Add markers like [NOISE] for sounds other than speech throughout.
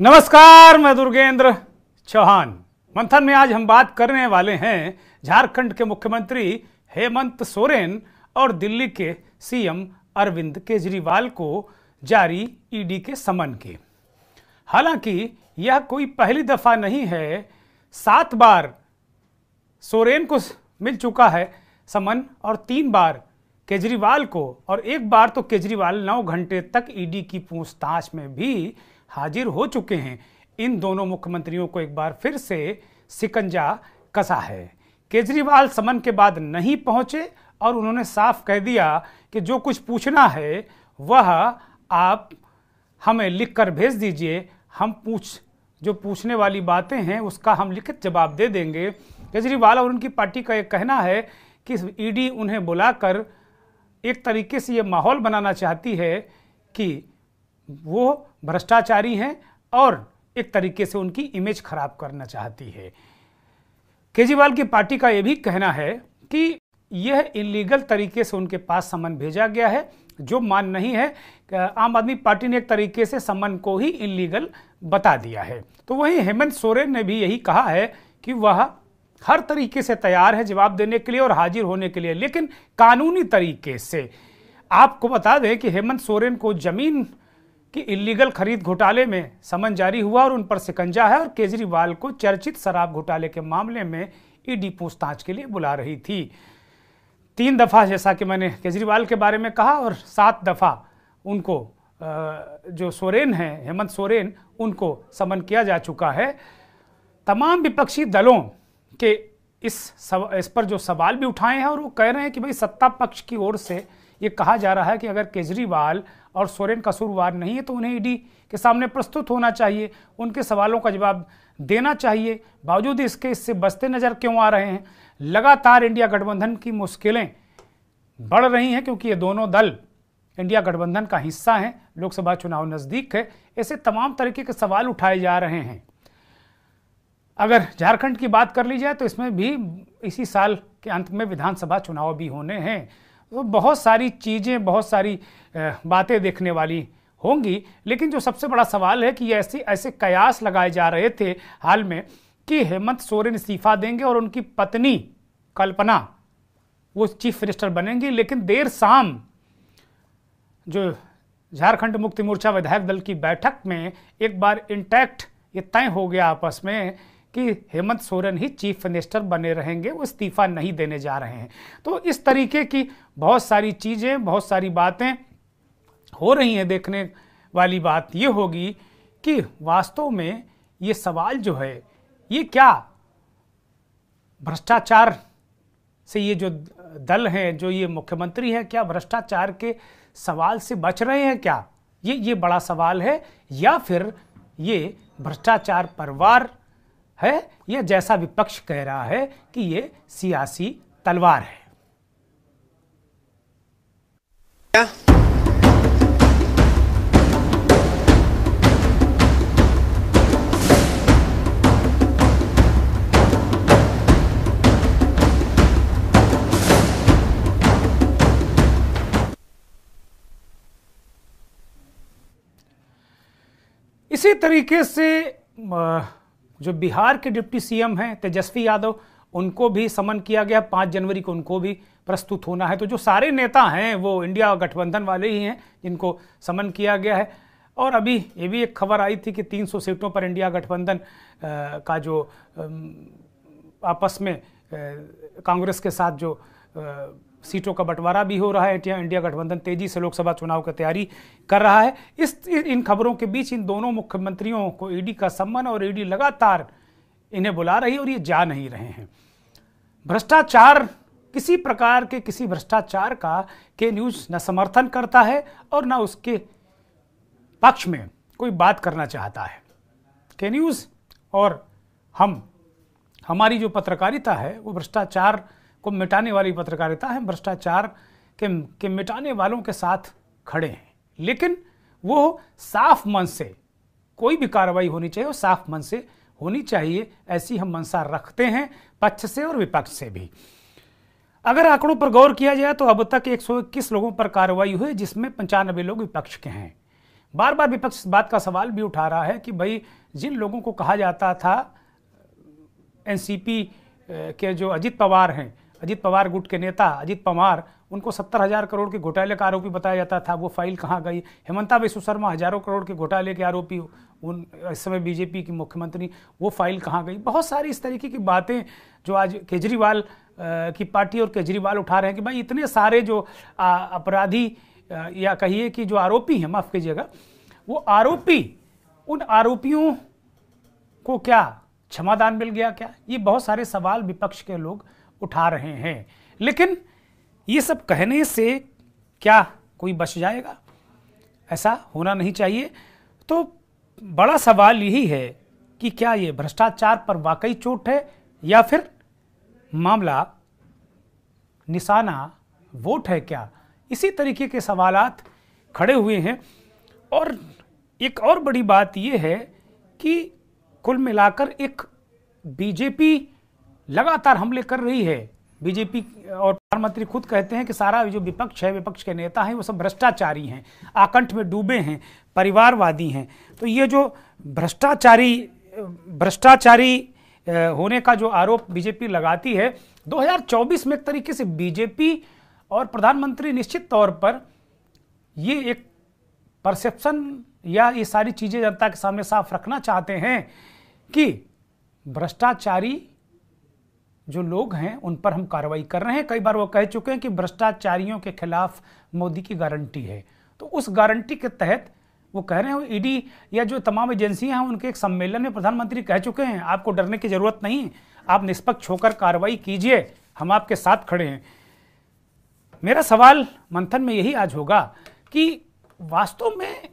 नमस्कार, मैं दुर्गेंद्र चौहान। मंथन में आज हम बात करने वाले हैं झारखंड के मुख्यमंत्री हेमंत सोरेन और दिल्ली के सीएम अरविंद केजरीवाल को जारी ईडी के समन के। हालाँकि यह कोई पहली दफ़ा नहीं है। सात बार सोरेन को मिल चुका है समन और तीन बार केजरीवाल को और एक बार तो केजरीवाल नौ घंटे तक ईडी की पूछताछ में भी हाजिर हो चुके हैं। इन दोनों मुख्यमंत्रियों को एक बार फिर से सिकंजा कसा है। केजरीवाल समन के बाद नहीं पहुँचे और उन्होंने साफ़ कह दिया कि जो कुछ पूछना है, वह आप हमें लिख कर भेज दीजिए। हम पूछ, जो पूछने वाली बातें हैं, उसका हम लिखित जवाब दे देंगे। केजरीवाल और उनकी पार्टी का एक कहना है कि ईडी उन्हें बुलाकर एक तरीके से ये माहौल बनाना चाहती है कि वो भ्रष्टाचारी हैं और एक तरीके से उनकी इमेज खराब करना चाहती है। केजरीवाल की पार्टी का यह भी कहना है कि यह इलीगल तरीके से उनके पास समन भेजा गया है, जो मान नहीं है। आम आदमी पार्टी ने एक तरीके से समन को ही इलीगल बता दिया है। तो वहीं हेमंत सोरेन ने भी यही कहा है कि वह हर तरीके से तैयार है जवाब देने के लिए और हाजिर होने के लिए, लेकिन कानूनी तरीके से। आपको बता दें कि हेमंत सोरेन को ज़मीन की इलीगल खरीद घोटाले में समन जारी हुआ और उन पर सिकंजा है और केजरीवाल को चर्चित शराब घोटाले के मामले में ईडी पूछताछ के लिए बुला रही थी। तीन दफ़ा जैसा कि मैंने केजरीवाल के बारे में कहा और सात दफ़ा उनको जो सोरेन हैं हेमंत सोरेन उनको समन किया जा चुका है। तमाम विपक्षी दलों के इस सव, इस पर जो सवाल भी उठाए हैं और वो कह रहे हैं कि भाई सत्ता पक्ष की ओर से ये कहा जा रहा है कि अगर केजरीवाल और सोरेन कसूरवार नहीं है तो उन्हें ईडी के सामने प्रस्तुत होना चाहिए, उनके सवालों का जवाब देना चाहिए। बावजूद इसके, इससे बचते नज़र क्यों आ रहे हैं? लगातार इंडिया गठबंधन की मुश्किलें बढ़ रही हैं, क्योंकि ये दोनों दल इंडिया गठबंधन का हिस्सा हैं, लोकसभा चुनाव नज़दीक है। ऐसे तमाम तरीके के सवाल उठाए जा रहे हैं। अगर झारखंड की बात कर ली जाए तो इसमें भी इसी साल के अंत में विधानसभा चुनाव भी होने हैं। तो बहुत सारी चीज़ें, बहुत सारी बातें देखने वाली होंगी। लेकिन जो सबसे बड़ा सवाल है कि ऐसे ऐसे कयास लगाए जा रहे थे हाल में कि हेमंत सोरेन इस्तीफा देंगे और उनकी पत्नी कल्पना, वो चीफ मिनिस्टर बनेंगी। लेकिन देर शाम जो झारखंड मुक्ति मोर्चा विधायक दल की बैठक में एक बार इंटैक्ट ये तय हो गया आपस में कि हेमंत सोरेन ही चीफ मिनिस्टर बने रहेंगे, वो इस्तीफा नहीं देने जा रहे हैं। तो इस तरीके की बहुत सारी चीज़ें, बहुत सारी बातें हो रही हैं देखने वाली बात ये होगी कि वास्तव में ये सवाल जो है, ये क्या भ्रष्टाचार से ये जो दल हैं, जो ये मुख्यमंत्री हैं, क्या भ्रष्टाचार के सवाल से बच रहे हैं क्या? ये ये बड़ा सवाल है, या फिर ये भ्रष्टाचार परवार है, या जैसा विपक्ष कह रहा है कि ये सियासी तलवार है। इसी तरीके से जो बिहार के डिप्टी सीएम हैं, तेजस्वी यादव, उनको भी समन किया गया। पाँच जनवरी को उनको भी प्रस्तुत होना है। तो जो सारे नेता हैं, वो इंडिया गठबंधन वाले ही हैं, जिनको समन किया गया है। और अभी ये भी एक खबर आई थी कि 300 सीटों पर इंडिया गठबंधन का जो आपस में कांग्रेस के साथ जो सीटों का बंटवारा भी हो रहा है। इंडिया गठबंधन तेज़ी से लोकसभा चुनाव की तैयारी कर रहा है। इस इन खबरों के बीच इन दोनों मुख्यमंत्रियों को ईडी का सम्मान और ईडी लगातार इन्हें बुला रही और ये जा नहीं रहे हैं। भ्रष्टाचार, किसी प्रकार के किसी भ्रष्टाचार का, के न्यूज़ न समर्थन करता है और न उसके पक्ष में कोई बात करना चाहता है। के न्यूज़ और हम, हमारी जो पत्रकारिता है, वो भ्रष्टाचार को मिटाने वाली पत्रकारिता है भ्रष्टाचार के, के मिटाने वालों के साथ खड़े हैं। लेकिन वो साफ़ मन से कोई भी कार्रवाई होनी चाहिए वो साफ़ मन से होनी चाहिए ऐसी हम मनसा रखते हैं पक्ष से और विपक्ष से भी। अगर आंकड़ों पर गौर किया जाए तो अब तक 121 लोगों पर कार्रवाई हुई जिसमें पंचानबे लोग विपक्ष के हैं। बार बार विपक्ष इस बात का सवाल भी उठा रहा है कि भाई जिन लोगों को कहा जाता था एनसीपी के जो अजित पवार हैं अजित पवार गुट के नेता अजित पवार, उनको सत्तर हज़ार करोड़ के घोटाले का आरोपी बताया जाता था। वो फ़ाइल कहाँ गई? हेमंता विश्व शर्मा, हज़ारों करोड़ के घोटाले के आरोपी, उन, इस समय बीजेपी की मुख्यमंत्री, वो फ़ाइल कहाँ गई? बहुत सारी इस तरीके की बातें जो आज केजरीवाल की पार्टी और केजरीवाल उठा रहे हैं कि भाई इतने सारे जो अपराधी या कहिए कि जो आरोपी हैं, माफ़ कीजिएगा, वो आरोपी, उन आरोपियों को क्या क्षमादान मिल गया क्या? ये बहुत सारे सवाल विपक्ष के लोग उठा रहे हैं। लेकिन ये सब कहने से क्या कोई बच जाएगा? ऐसा होना नहीं चाहिए। तो बड़ा सवाल यही है कि क्या ये भ्रष्टाचार पर वाकई चोट है या फिर मामला निशाना वोट है क्या? इसी तरीके के सवालात खड़े हुए हैं। और एक और बड़ी बात यह है कि कुल मिलाकर एक बीजेपी लगातार हमले कर रही है। बीजेपी और प्रधानमंत्री खुद कहते हैं कि सारा जो विपक्ष है, विपक्ष के नेता हैं, वो सब भ्रष्टाचारी हैं, आकंठ में डूबे हैं, परिवारवादी हैं। तो ये जो भ्रष्टाचारी भ्रष्टाचारी होने का जो आरोप बीजेपी लगाती है 2024 में एक तरीके से बीजेपी और प्रधानमंत्री निश्चित तौर पर ये एक परसेप्शन या ये सारी चीज़ें जनता के सामने साफ़ रखना चाहते हैं कि भ्रष्टाचारी जो लोग हैं, उन पर हम कार्रवाई कर रहे हैं। कई बार वो कह चुके हैं कि भ्रष्टाचारियों के खिलाफ मोदी की गारंटी है। तो उस गारंटी के तहत वो कह रहे हैं ईडी या जो तमाम एजेंसियाँ हैं, उनके एक सम्मेलन में प्रधानमंत्री कह चुके हैं, आपको डरने की ज़रूरत नहीं आप निष्पक्ष होकर कार्रवाई कीजिए, हम आपके साथ खड़े हैं। मेरा सवाल मंथन में यही आज होगा कि वास्तव में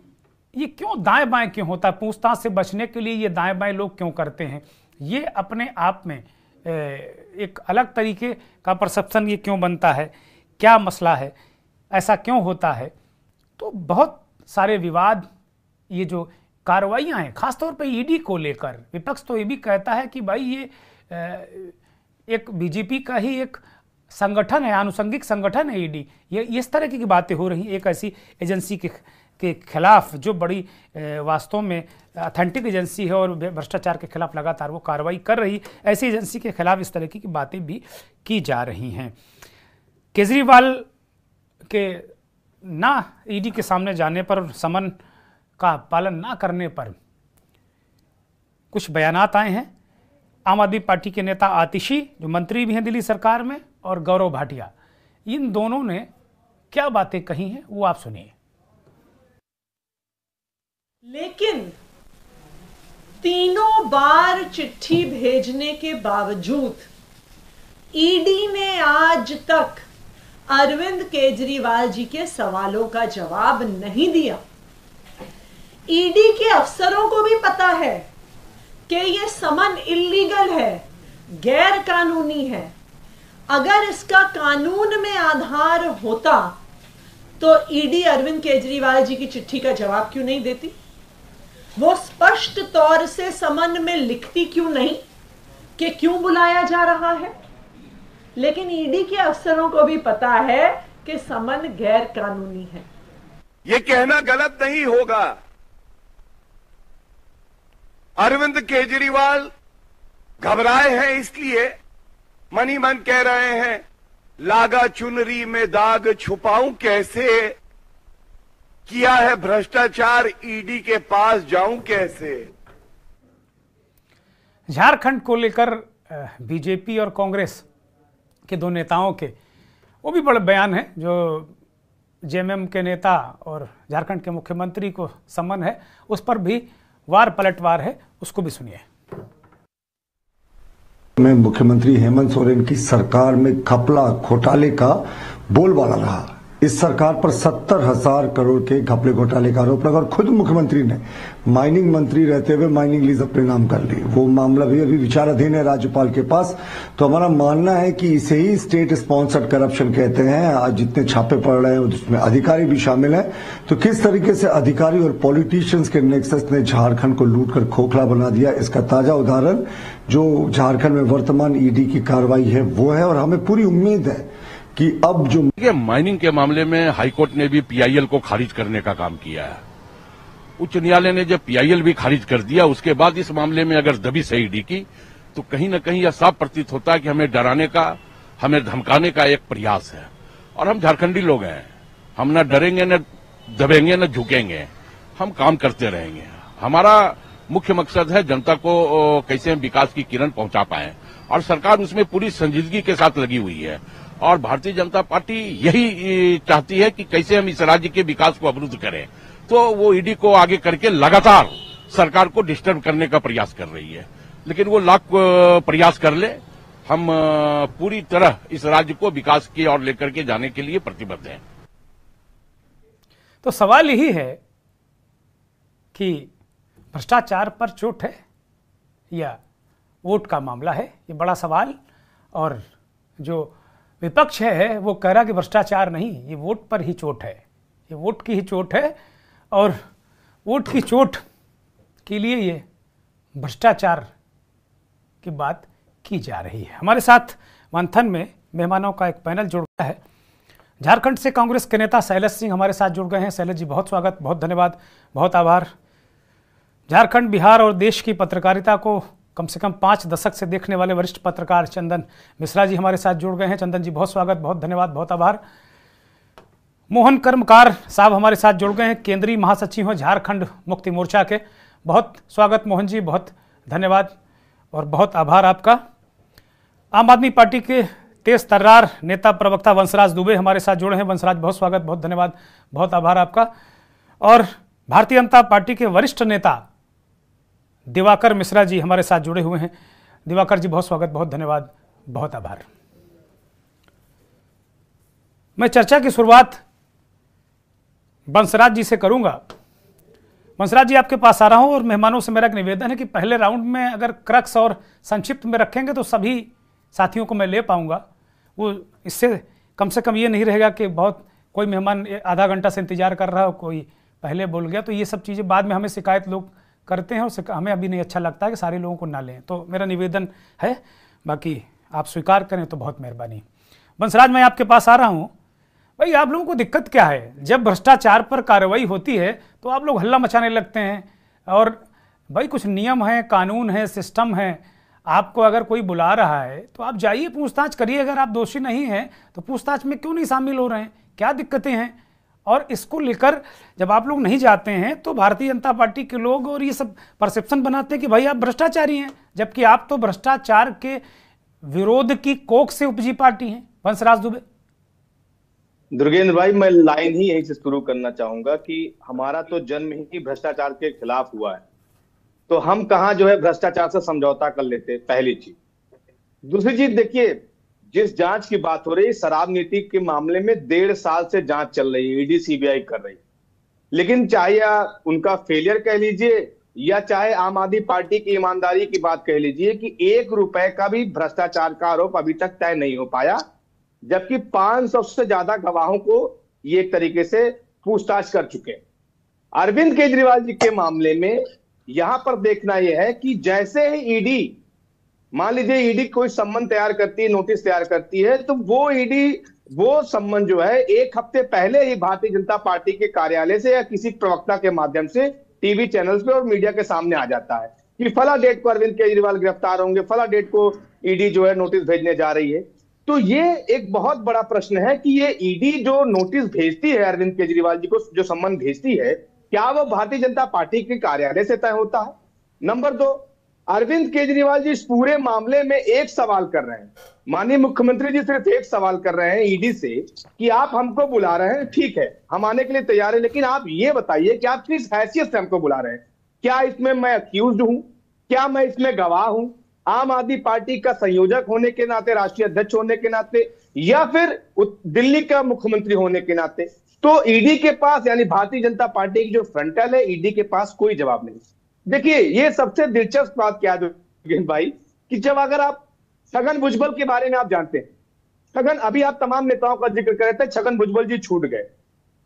ये क्यों दाएँ बाएँ क्यों होता है? पूछताछ से बचने के लिए ये दाएँ बाएँ लोग क्यों करते हैं? ये अपने आप में एक अलग तरीके का परसेप्शन ये क्यों बनता है? क्या मसला है? ऐसा क्यों होता है? तो बहुत सारे विवाद ये जो कार्रवाइयाँ हैं, खासतौर पर ईडी को लेकर, विपक्ष तो ये भी कहता है कि भाई ये एक बीजेपी का ही एक संगठन है, आनुषंगिक संगठन है ईडी ये इस तरह की बातें हो रही एक ऐसी एजेंसी के के खिलाफ जो बड़ी वास्तव में अथेंटिक एजेंसी है और भ्रष्टाचार के खिलाफ लगातार वो कार्रवाई कर रही, ऐसी एजेंसी के खिलाफ इस तरह की बातें भी की जा रही हैं। केजरीवाल के ना ईडी के सामने जाने पर समन का पालन ना करने पर कुछ बयानात आए हैं। आम आदमी पार्टी के नेता आतिशी, जो मंत्री भी हैं दिल्ली सरकार में, और गौरव भाटिया, इन दोनों ने क्या बातें कही हैं, वो आप सुनिए। लेकिन तीनों बार चिट्ठी भेजने के बावजूद ईडी ने आज तक अरविंद केजरीवाल जी के सवालों का जवाब नहीं दिया। ईडी के अफसरों को भी पता है कि यह समन इलीगल है गैर कानूनी है। अगर इसका कानून में आधार होता तो ईडी अरविंद केजरीवाल जी की चिट्ठी का जवाब क्यों नहीं देती? वो स्पष्ट तौर से समन में लिखती क्यों नहीं कि क्यों बुलाया जा रहा है? लेकिन ईडी के अफसरों को भी पता है कि समन गैर कानूनी है। ये कहना गलत नहीं होगा। अरविंद केजरीवाल घबराए हैं इसलिए मनी मन कह रहे हैं लागा चुनरी में दाग छुपाऊं कैसे? किया है भ्रष्टाचार ईडी के पास जाऊँ कैसे? झारखंड को लेकर बीजेपी और कांग्रेस के दो नेताओं के वो भी बड़े बयान है जो जेएमएम के नेता और झारखंड के मुख्यमंत्री को सम्मन है उस पर भी वार पलटवार है उसको भी सुनिए। मैं मुख्यमंत्री हेमंत सोरेन की सरकार में खपला घोटाले का बोलबाला रहा। इस सरकार पर सत्तर हज़ार करोड़ के घपले घोटाले का आरोप लगा और खुद मुख्यमंत्री ने माइनिंग मंत्री रहते हुए माइनिंग लीज अपने नाम कर ली। वो मामला भी अभी विचाराधीन है राज्यपाल के पास। तो हमारा मानना है कि इसे ही स्टेट स्पॉन्सर्ड करप्शन कहते हैं। आज जितने छापे पड़ रहे हैं, उसमें अधिकारी भी शामिल हैं। तो किस तरीके से अधिकारी और पॉलिटिशियंस के नेक्सस ने झारखंड को लूट कर खोखला बना दिया, इसका ताज़ा उदाहरण, जो झारखंड में वर्तमान ईडी की कार्रवाई है, वो है और हमें पूरी उम्मीद है कि अब जो माइनिंग के मामले में हाईकोर्ट ने भी पीआईएल को खारिज करने का काम किया है। उच्च न्यायालय ने जब पीआईएल भी खारिज कर दिया, उसके बाद इस मामले में अगर दबी सही डी की तो कहीं न कहीं यह साफ़ प्रतीत होता है कि हमें डराने का, हमें धमकाने का एक प्रयास है। और हम झारखंडी लोग हैं। हम न डरेंगे, न दबेंगे, न झुकेंगे। हम काम करते रहेंगे। हमारा मुख्य मकसद है जनता को कैसे विकास की किरण पहुँचा पाए। और सरकार उसमें पूरी संजीदगी के साथ लगी हुई है। और भारतीय जनता पार्टी यही चाहती है कि कैसे हम इस राज्य के विकास को अवरुद्ध करें। तो वो ईडी को आगे करके लगातार सरकार को डिस्टर्ब करने का प्रयास कर रही है। लेकिन वो लाख प्रयास कर ले। हम पूरी तरह इस राज्य को विकास की ओर लेकर के जाने के लिए प्रतिबद्ध हैं। तो सवाल यही है कि भ्रष्टाचार पर चोट है या वोट का मामला है? ये बड़ा सवाल। और जो विपक्ष है, वो कह रहा कि भ्रष्टाचार नहीं, ये वोट पर ही चोट है। ये वोट की ही चोट है और वोट की चोट के लिए ये भ्रष्टाचार की बात की जा रही है। हमारे साथ मंथन में मेहमानों का एक पैनल जुड़ गया है। झारखंड से कांग्रेस के नेता शैलेश सिंह हमारे साथ जुड़ गए हैं। शैलेश जी, बहुत स्वागत, बहुत धन्यवाद, बहुत आभार। झारखंड, बिहार और देश की पत्रकारिता को कम से कम पाँच दशक से देखने वाले वरिष्ठ पत्रकार चंदन मिश्रा जी हमारे साथ जुड़ गए हैं। चंदन जी, बहुत स्वागत, बहुत धन्यवाद, बहुत आभार। मोहन कर्मकार साहब हमारे साथ जुड़ गए हैं। केंद्रीय महासचिव हैं झारखंड मुक्ति मोर्चा के। बहुत स्वागत मोहन जी, बहुत धन्यवाद और बहुत आभार आपका। आम आदमी पार्टी के तेज तर्रार नेता प्रवक्ता वंशराज दुबे हमारे साथ जुड़े हैं। वंशराज, बहुत स्वागत, बहुत धन्यवाद, बहुत आभार आपका। और भारतीय जनता पार्टी के वरिष्ठ नेता दिवाकर मिश्रा जी हमारे साथ जुड़े हुए हैं। दिवाकर जी, बहुत स्वागत, बहुत धन्यवाद, बहुत आभार। मैं चर्चा की शुरुआत बंसराज जी से करूँगा। बंसराज जी, आपके पास आ रहा हूँ और मेहमानों से मेरा एक निवेदन है कि पहले राउंड में अगर क्रक्स और संक्षिप्त में रखेंगे तो सभी साथियों को मैं ले पाऊँगा। वो इससे कम से कम ये नहीं रहेगा कि बहुत कोई मेहमान आधा घंटा से इंतज़ार कर रहा हो, कोई पहले बोल गया तो ये सब चीज़ें बाद में हमें शिकायत लोग करते हैं और हमें अभी नहीं अच्छा लगता है कि सारे लोगों को ना लें। तो मेरा निवेदन है, बाकी आप स्वीकार करें तो बहुत मेहरबानी। बंसराज, मैं आपके पास आ रहा हूँ। भाई, आप लोगों को दिक्कत क्या है? जब भ्रष्टाचार पर कार्रवाई होती है तो आप लोग हल्ला मचाने लगते हैं। और भाई, कुछ नियम है, कानून है, सिस्टम है। आपको अगर कोई बुला रहा है तो आप जाइए, पूछताछ करिए। अगर आप दोषी नहीं हैं तो पूछताछ में क्यों नहीं शामिल हो रहे हैं? क्या दिक्कतें हैं? और इसको लेकर जब आप लोग नहीं जाते हैं तो भारतीय जनता पार्टी के लोग और ये सब परसेप्शन बनाते हैं कि भाई आप भ्रष्टाचारी हैं, जबकि आप तो भ्रष्टाचार के विरोध की कोख से उपजी पार्टी हैं। वंशराज दुबे। दुर्गेंद्र भाई, मैं लाइन ही यहीं से शुरू करना चाहूँगा कि हमारा तो जन्म ही भ्रष्टाचार के खिलाफ हुआ है। तो हम कहा जो है भ्रष्टाचार से समझौता कर लेते पहली चीज़। दूसरी चीज़ देखिए जिस जाँच की बात हो रही शराब नीति के मामले में डेढ़ साल से जाँच चल रही है, ईडी, सीबीआई कर रही लेकिन चाहे उनका फेलियर कह लीजिए, या चाहे आम आदमी पार्टी की ईमानदारी की बात कह लीजिए कि एक रुपए का भी भ्रष्टाचार का आरोप अभी तक तय नहीं हो पाया, जबकि 500 से ज़्यादा गवाहों को ये एक तरीके से पूछताछ कर चुके अरविंद केजरीवाल जी के मामले में यहाँ पर देखना यह है कि जैसे ही ईडी मान लीजिए ईडी कोई सम्मन तैयार करती है नोटिस तैयार करती है तो वो ईडी वो सम्मन जो है, एक हफ़्ते पहले ही भारतीय जनता पार्टी के कार्यालय से या किसी प्रवक्ता के माध्यम से टीवी चैनल्स पे और मीडिया के सामने आ जाता है कि फला डेट को अरविंद केजरीवाल गिरफ़्तार होंगे, फला डेट को ईडी जो है नोटिस भेजने जा रही है। तो ये एक बहुत बड़ा प्रश्न है कि ये ईडी जो नोटिस भेजती है अरविंद केजरीवाल जी को, जो सम्मन भेजती है, क्या वो भारतीय जनता पार्टी के कार्यालय से तय होता है? नंबर दो अरविंद केजरीवाल जी इस पूरे मामले में एक सवाल कर रहे हैं। माननीय मुख्यमंत्री जी सिर्फ़ एक सवाल कर रहे हैं ईडी से कि आप हमको बुला रहे हैं। ठीक है, हम आने के लिए तैयार है, लेकिन आप ये बताइए कि आप किस हैसियत से हमको बुला रहे हैं? क्या इसमें मैं अक्यूज हूँ? क्या मैं इसमें गवाह हूँ? आम आदमी पार्टी का संयोजक होने के नाते, राष्ट्रीय अध्यक्ष होने के नाते, या फिर दिल्ली का मुख्यमंत्री होने के नाते? तो ईडी के पास, यानी भारतीय जनता पार्टी की जो फ्रंटल है, ईडी के पास कोई जवाब नहीं। देखिए, ये सबसे दिलचस्प बात क्या है भाई, कि जब अगर आप छगन भुजबल के बारे में आप जानते हैं, छगन, अभी आप तमाम नेताओं का ज़िक्र कर रहे थे, छगन भुजबल जी छूट गए।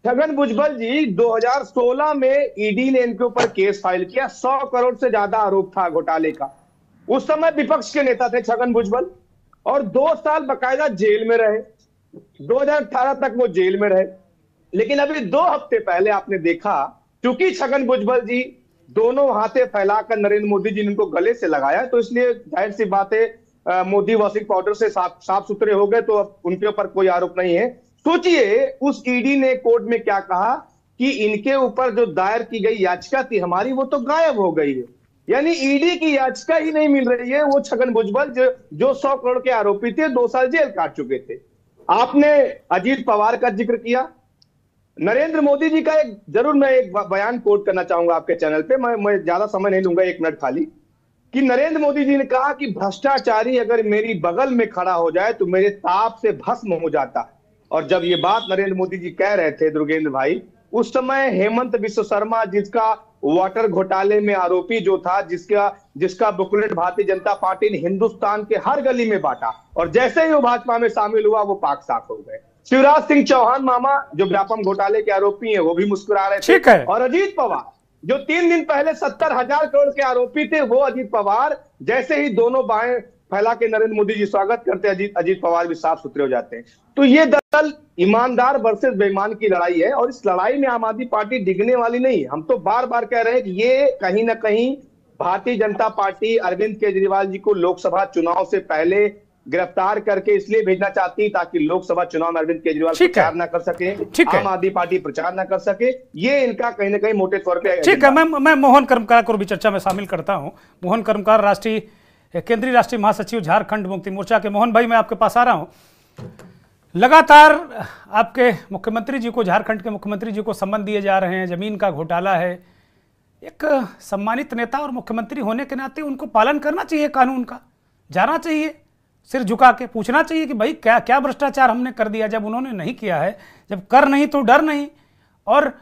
छगन भुजबल जी 2016 में ईडी ने इनके ऊपर केस फ़ाइल किया 100 करोड़ से ज़्यादा आरोप था घोटाले का। उस समय विपक्ष के नेता थे छगन भुजबल, और दो साल बकायदा जेल में रहे। 2018 तक वो जेल में रहे। लेकिन अभी दो हफ़्ते पहले आपने देखा क्योंकि छगन भुजबल जी दोनों हाथे फैलाकर नरेंद्र मोदी जी ने उनको गले से लगाया तो इसलिए ज़ाहिर सी बात है मोदी वॉशिंग पाउडर से साफ़ साफ़ सुथरे हो गए तो अब उनके ऊपर कोई आरोप नहीं है। सोचिए, उस ईडी ने कोर्ट में क्या कहा कि इनके ऊपर जो दायर की गई याचिका थी हमारी, वो तो गायब हो गई है। यानी ईडी की याचिका ही नहीं मिल रही है, वो छगन भुजबल जो जो सौ करोड़ के आरोपी थे, दो साल जेल काट चुके थे। आपने अजीत पवार का ज़िक्र किया नरेंद्र मोदी जी का एक, ज़रूर मैं एक बयान कोट करना चाहूँगा आपके चैनल पे। मैं मैं ज़्यादा समय नहीं लूँगा, एक मिनट खाली। कि नरेंद्र मोदी जी ने कहा कि भ्रष्टाचारी अगर मेरी बगल में खड़ा हो जाए तो मेरे ताप से भस्म हो जाता। और जब ये बात नरेंद्र मोदी जी कह रहे थे, दुर्गेंद्र भाई, उस समय हेमंत विश्व शर्मा जिसका वाटर घोटाले में आरोपी जो था, जिसका जिसका बुकलेट भारतीय जनता पार्टी ने हिंदुस्तान के हर गली में बांटा, और जैसे ही वो भाजपा में शामिल हुआ, वो पाक साफ़ हो गए। शिवराज सिंह चौहान मामा जो व्यापम घोटाले के आरोपी हैं वो भी मुस्कुरा रहे थे ठीक है। और अजीत पवार जो तीन दिन पहले सत्तर हज़ार करोड़ के आरोपी थे वो अजीत पवार जैसे ही दोनों बाएँ फैला के नरेंद्र मोदी जी स्वागत करते हैं अजीत अजीत पवार भी साफ़ सुथरे हो जाते हैं तो ये दल ईमानदार वर्सेस बेईमान की लड़ाई है और इस लड़ाई में आम आदमी पार्टी डिगने वाली नहीं है। हम तो बार बार कह रहे हैं कि ये कहीं ना कहीं भारतीय जनता पार्टी अरविंद केजरीवाल जी को लोकसभा चुनाव से पहले गिरफ़्तार करके इसलिए भेजना चाहती ताकि लोकसभा चुनाव में अरविंद केजरीवाल प्रचार न कर सके आम आदमी पार्टी प्रचार न कर सके। ये इनका कहीं ना कहीं मोटे तौर पे ठीक है मैं मैं मोहन कर्मकार को भी चर्चा में शामिल करता हूँ। मोहन कर्मकार राष्ट्रीय केंद्रीय राष्ट्रीय महासचिव झारखंड मुक्ति मोर्चा के मोहन भाई मैं आपके पास आ रहा हूँ। लगातार आपके मुख्यमंत्री जी को झारखंड के मुख्यमंत्री जी को सम्मान दिए जा रहे हैं। ज़मीन का घोटाला है। एक सम्मानित नेता और मुख्यमंत्री होने के नाते उनको पालन करना चाहिए कानून का जाना चाहिए। सिर झुका के पूछना चाहिए कि भाई, क्या क्या भ्रष्टाचार हमने कर दिया जब उन्होंने नहीं किया है? जब कर नहीं तो डर नहीं। और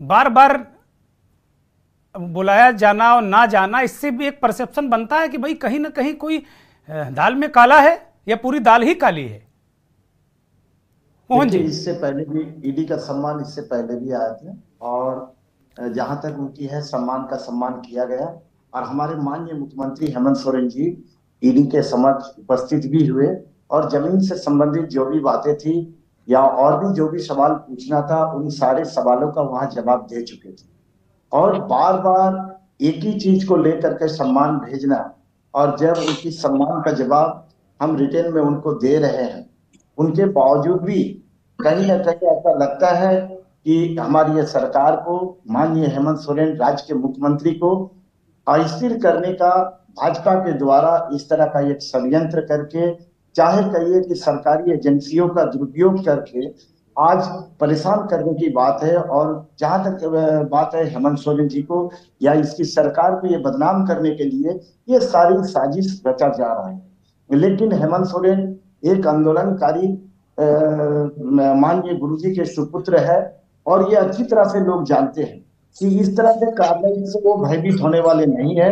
बार बार बुलाया जाना और ना जाना, इससे भी एक परसेप्शन बनता है कि भाई, कहीं ना कहीं कोई दाल में काला है या पूरी दाल ही काली है। जी। इससे पहले भी ईडी का सम्मान इससे पहले भी आया था और जहाँ तक उनकी है, सम्मान का सम्मान किया गया। और हमारे माननीय मुख्यमंत्री हेमंत सोरेन जी ईडी के समक्ष उपस्थित भी हुए और ज़मीन से संबंधित जो भी बातें थी या और भी जो भी सवाल पूछना था, उन सारे सवालों का वहाँ जवाब दे चुके थे। और बार बार एक ही चीज़ को लेकर के सम्मान भेजना और जब उनकी सम्मान का जवाब हम रिटर्न में उनको दे रहे हैं, उनके बावजूद भी कहीं ना कहीं ऐसा लगता है कि हमारी सरकार को, माननीय हेमंत सोरेन, राज्य के मुख्यमंत्री को अस्थिर करने का भाजपा के द्वारा इस तरह का एक षड्यंत्र करके, चाहे कहिए कि सरकारी एजेंसियों का दुरुपयोग करके आज परेशान करने की बात है और जहाँ तक बात है हेमंत सोरेन जी को, या इसकी सरकार को ये बदनाम करने के लिए ये सारी साजिश रचा जा रहा है। लेकिन हेमंत सोरेन एक आंदोलनकारी माननीय गुरु जी के सुपुत्र है और ये अच्छी तरह से लोग जानते हैं। कि इस तरह के कार्रवाई से वो भयभीत होने वाले नहीं है।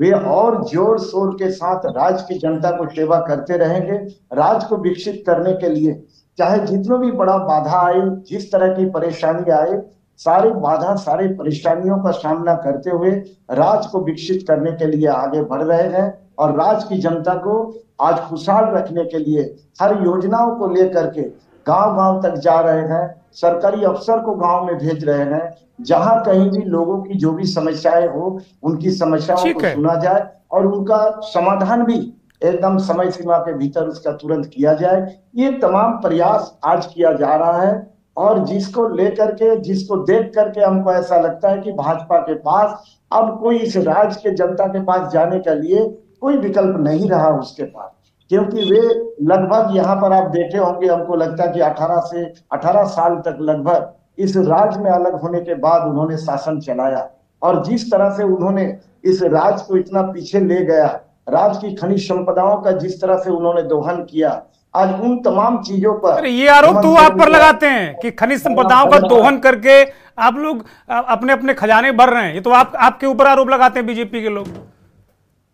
वे और ज़ोर शोर के साथ राज्य की जनता को सेवा करते रहेंगे, राज्य को विकसित करने के लिए। चाहे जितना भी बड़ा बाधा आए, जिस तरह की परेशानी आए, सारे बाधा, सारे परेशानियों का सामना करते हुए राज्य को विकसित करने के लिए आगे बढ़ रहे हैं और राज्य की जनता को आज खुशहाल रखने के लिए हर योजनाओं को लेकर के गाँव गाँव तक जा रहे हैं। सरकारी अफसर को गाँव में भेज रहे हैं जहाँ कहीं भी लोगों की जो भी समस्याएँ हो उनकी समस्याओं को सुना जाए और उनका समाधान भी एकदम समय सीमा के भीतर उसका तुरंत किया जाए। ये तमाम प्रयास आज किया जा रहा है और जिसको लेकर के जिसको देख करके हमको ऐसा लगता है कि भाजपा के पास अब कोई इस राज्य के जनता के पास जाने के लिए कोई विकल्प नहीं रहा उसके पास। क्योंकि वे लगभग यहाँ पर आप देखे होंगे हमको लगता है कि 18 से 18 साल तक लगभग इस राज्य में अलग होने के बाद उन्होंने शासन चलाया। और जिस तरह से उन्होंने इस राज्य को इतना पीछे ले गया राज्य की खनिज संपदाओं का जिस तरह से उन्होंने दोहन किया आज उन तमाम चीज़ों पर अरे ये आरोप तो आप पर लगाते हैं कि खनिज संपदाओं का दोहन करके आप लोग अपने अपने खजाने भर रहे हैं। ये तो आप आपके ऊपर आरोप लगाते हैं बीजेपी के लोग।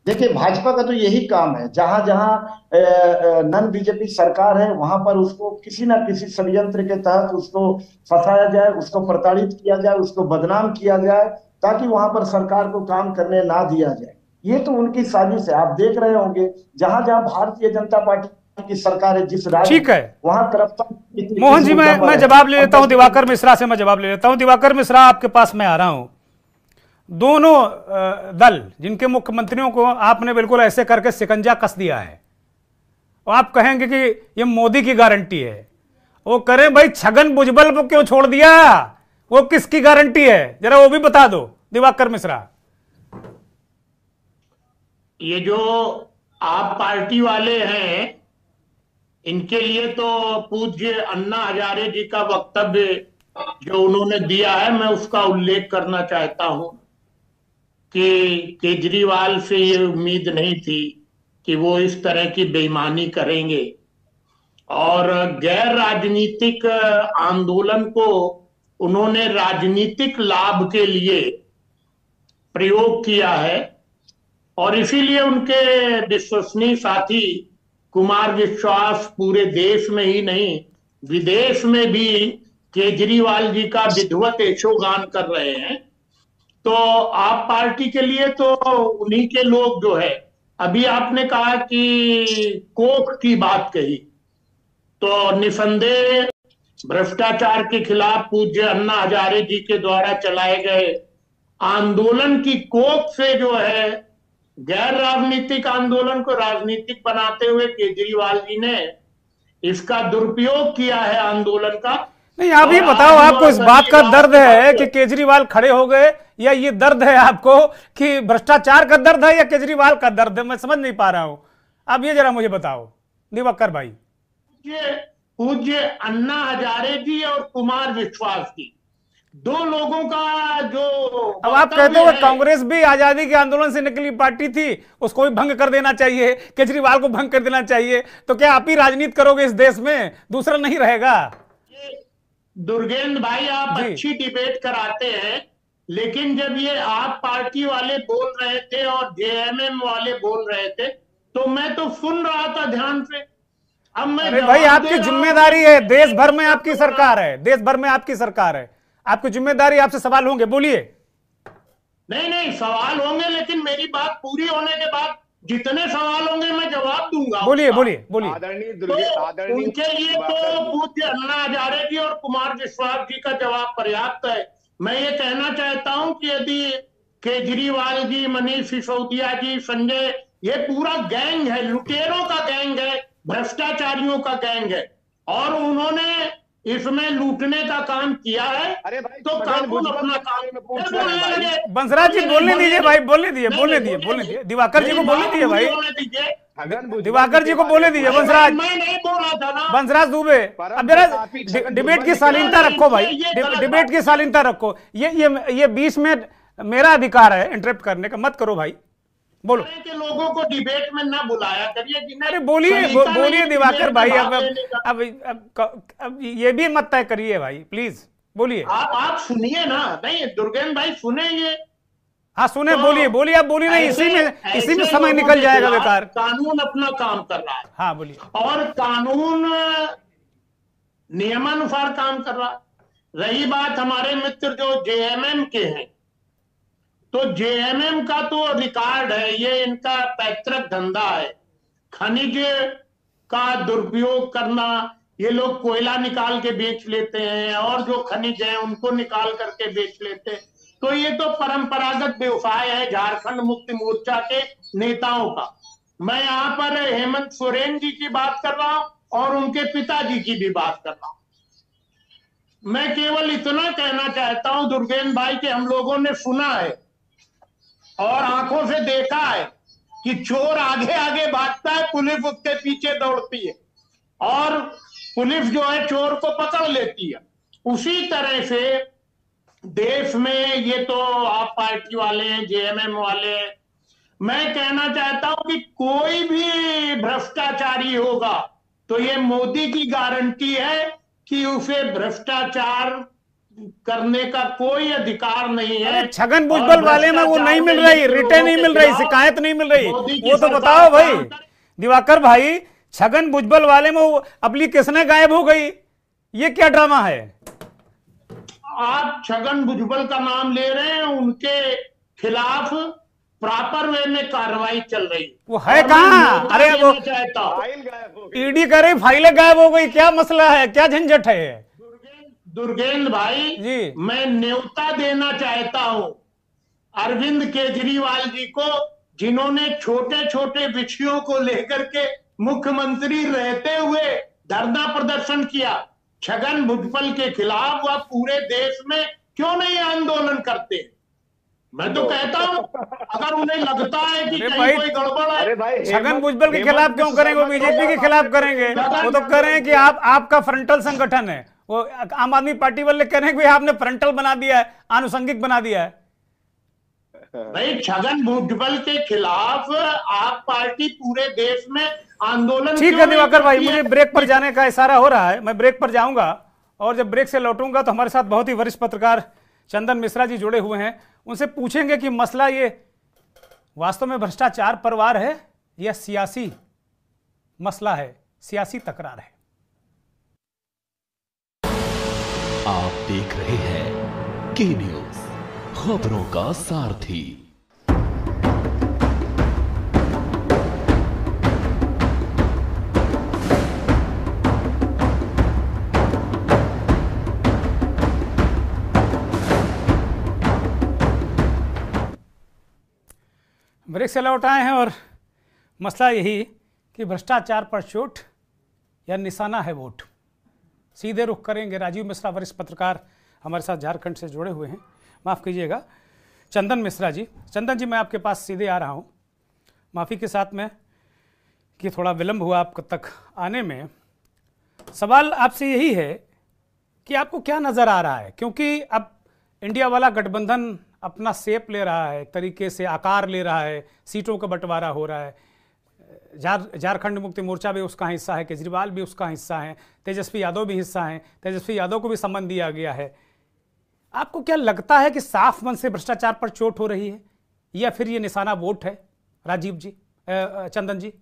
देखिए भाजपा का तो यही काम है। जहाँ जहाँ नन बीजेपी सरकार है वहाँ पर उसको किसी ना किसी षड्यंत्र के तहत उसको फंसाया जाए उसको प्रताड़ित किया जाए उसको बदनाम किया जाए ताकि वहाँ पर सरकार को काम करने ना दिया जाए। ये तो उनकी साजिश है। आप देख रहे होंगे जहाँ जहाँ भारतीय जनता पार्टी की सरकार है जिस राज्य ठीक है। वहाँ करप्शन मोहन जी मैं मैं जवाब ले लेता हूँ दिवाकर मिश्रा से मैं जवाब ले लेता हूँ। दिवाकर मिश्रा आपके पास मैं आ रहा हूँ। दोनों दल जिनके मुख्यमंत्रियों को आपने बिल्कुल ऐसे करके सिकंजा कस दिया है और आप कहेंगे कि ये मोदी की गारंटी है। वो करें, भाई, छगन भुजबल को क्यों छोड़ दिया? वो किसकी गारंटी है? जरा वो भी बता दो, दिवाकर मिश्रा। ये जो आप पार्टी वाले हैं, इनके लिए तो पूज्य अन्ना हजारे जी का वक्तव्य जो उन्होंने दिया है, मैं उसका उल्लेख करना चाहता हूँ। कि केजरीवाल से ये उम्मीद नहीं थी कि वो इस तरह की बेईमानी करेंगे। और गैर राजनीतिक आंदोलन को उन्होंने राजनीतिक लाभ के लिए प्रयोग किया है और इसीलिए उनके विश्वसनीय साथी कुमार विश्वास पूरे देश में ही नहीं, विदेश में भी केजरीवाल जी का विधवत यशोगान कर रहे हैं। तो आप पार्टी के लिए तो उन्हीं के लोग जो है, अभी आपने कहा कि कोख की बात कही तो निसंदेह भ्रष्टाचार के खिलाफ पूज्य अन्ना हजारे जी के द्वारा चलाए गए आंदोलन की कोख से जो है, गैर राजनीतिक आंदोलन को राजनीतिक बनाते हुए केजरीवाल जी ने इसका दुरुपयोग किया है आंदोलन का। नहीं आप ही और बताओ आपको इस बात का दर्द है कि केजरीवाल खड़े हो गए या ये दर्द है आपको कि भ्रष्टाचार का दर्द है या केजरीवाल का दर्द है? मैं समझ नहीं पा रहा हूँ। आप ये जरा मुझे बताओ दिवाकर भाई। पूज्य पूज्य अन्ना हजारे जी और कुमार विश्वास जी दो लोगों का जो अब आप कहते हो। कांग्रेस भी आज़ादी के आंदोलन से निकली पार्टी थी उसको भी भंग कर देना चाहिए केजरीवाल को भंग कर देना चाहिए तो क्या आप ही राजनीति करोगे इस देश में? दूसरा नहीं रहेगा। दुर्गेंद्र भाई आप अच्छी डिबेट कराते हैं लेकिन जब ये आप पार्टी वाले बोल रहे थे और जेएमएम वाले बोल रहे थे तो मैं तो सुन रहा था ध्यान से। अब मैं अरे भाई आपकी ज़िम्मेदारी है देश भर में आपकी सरकार है देश भर में आपकी सरकार है। आपकी ज़िम्मेदारी आपसे सवाल होंगे बोलिए। नहीं नहीं सवाल होंगे लेकिन मेरी बात पूरी होने के बाद जितने सवाल होंगे मैं जवाब दूँगा। बोलिए। बोलिए बोलिए। आदरणीय तो उनके लिए तो पूज्य अन्ना हजारे जी और कुमार विश्वास जी का जवाब पर्याप्त है। मैं ये कहना चाहता हूँ कि यदि केजरीवाल जी मनीष सिसोदिया जी संजय ये पूरा गैंग है लुटेरों का गैंग है भ्रष्टाचारियों का गैंग है। और उन्होंने इसमें लूटने का काम किया है अरे भाई, तो कानून अपना काम। बंसराज जी बोलने दीजिए भाई बोलने दीजिए बोलने दीजिए बोलने दीजिए। दीजिए दिवाकर जी को बोलने दीजिए भाई। दिवाकर जी को बोलने दीजिए। बंसराज। मैं नहीं बोला था ना। बंसराज दुबे अब जरा डिबेट की शालीनता रखो भाई। डिबेट की शालीनता रखो। ये ये ये बीच में मेरा अधिकार है इंटरप्ट करने का। मत करो भाई। बोलो। के लोगों को डिबेट में ना बुलाया करिए अरे बोलिए बोलिए दिवाकर भाई अब अब अब अब ये भी मत तय करिए भाई प्लीज़ बोलिए। आप आप सुनिए ना नहीं दुर्गेन भाई सुनेंगे। हाँ सुने तो बोलिए बोलिए आप बोलिए नहीं इसी में इसी में समय निकल जाएगा बेकार। कानून अपना काम कर रहा है। हाँ बोलिए। और कानून नियमानुसार काम कर रहा है। रही बात हमारे मित्र जो जेएमएम के हैं तो जेएमएम का तो रिकॉर्ड है, ये इनका पैतृक धंधा है। खनिज का दुरुपयोग करना, ये लोग कोयला निकाल के बेच लेते हैं, और जो खनिज है उनको निकाल करके बेच लेते हैं। तो ये तो परंपरागत व्यवसाय है, झारखंड मुक्ति मोर्चा के नेताओं का। मैं यहाँ पर हेमंत सोरेन जी की बात कर रहा हूँ, और उनके पिताजी की भी बात कर रहा हूँ। मैं केवल इतना कहना चाहता हूँ, दुर्गेन भाई, के हम लोगों ने सुना है और आँखों से देखा है कि चोर आगे आगे भागता है, पुलिस उसके पीछे दौड़ती है। और पुलिस जो है चोर को पकड़ लेती है। उसी तरह से देश में ये तो आप पार्टी वाले हैं, जेएमएम वाले हैं। मैं कहना चाहता हूँ कि कोई भी भ्रष्टाचारी होगा तो ये मोदी की गारंटी है कि उसे भ्रष्टाचार करने का कोई अधिकार नहीं है। छगन भुजबल वाले में वो नहीं मिल रही रिटर्न नहीं मिल रही शिकायत नहीं मिल रही। वो तो बताओ भाई दिवाकर भाई छगन भुजबल वाले में वो एप्लीकेशनें गायब हो गई? ये क्या ड्रामा है? आप छगन भुजबल का नाम ले रहे हैं उनके खिलाफ प्रॉपर वे में कार्रवाई चल रही वो है कहाँ? अरे वो- चाहता फ़ाइल गायब हो गई। ईडी करे फाइलें गायब हो गई क्या मसला है? क्या झंझट है? दुर्गेंद्र भाई जी। मैं न्योता देना चाहता हूँ। अरविंद केजरीवाल जी को जिन्होंने छोटे छोटे विषयों को लेकर के मुख्यमंत्री रहते हुए धरना प्रदर्शन किया छगन भुजबल के खिलाफ वह पूरे देश में क्यों नहीं आंदोलन करते? मैं तो कहता हूँ अगर उन्हें लगता है कि कहीं कोई गड़बड़ है छगन भुजबल के खिलाफ क्यों करेंगे? वो बीजेपी के खिलाफ करेंगे। वो तो कह रहे हैं कि आप आपका फ्रंटल संगठन है। वो आम आदमी पार्टी वाले कह रहे हैं कि आपने फ्रंटल बना दिया है आनुषंगिक बना दिया है। भाई छगन भुजबल के खिलाफ आप पार्टी पूरे देश में आंदोलन ठीक है दिवाकर भाई मुझे ब्रेक पर जाने का इशारा हो रहा है मैं ब्रेक पर जाऊँगा और जब ब्रेक से लौटूँगा तो हमारे साथ बहुत ही वरिष्ठ पत्रकार चंदन मिश्रा जी जुड़े हुए हैं उनसे पूछेंगे कि मसला ये वास्तव में भ्रष्टाचार परिवार है या सियासी मसला है सियासी तकरार है? आप देख रहे हैं के न्यूज़ खबरों का सारथी। ब्रेक से लौट आए हैं और मसला यही कि भ्रष्टाचार पर चोट या निशाना है वोट। सीधे रुख करेंगे। राजीव मिश्रा, वरिष्ठ पत्रकार हमारे साथ झारखंड से जुड़े हुए हैं। माफ़ कीजिएगा। चंदन मिश्रा जी, चंदन जी, मैं आपके पास सीधे आ रहा हूँ। माफ़ी के साथ में कि थोड़ा विलंब हुआ आप तक आने में। सवाल आपसे यही है कि आपको क्या नज़र आ रहा है? क्योंकि अब इंडिया वाला गठबंधन अपना सेप ले रहा है, तरीके से आकार ले रहा है, सीटों का बंटवारा हो रहा है। झार झारखंड मुक्ति मोर्चा भी उसका हिस्सा है, केजरीवाल भी उसका हिस्सा है, तेजस्वी यादव भी हिस्सा हैं, तेजस्वी यादव को भी सम्मान दिया गया है। आपको क्या लगता है कि साफ़ मन से भ्रष्टाचार पर चोट हो रही है, या फिर ये निशाना वोट है, राजीव जी चंदन जी?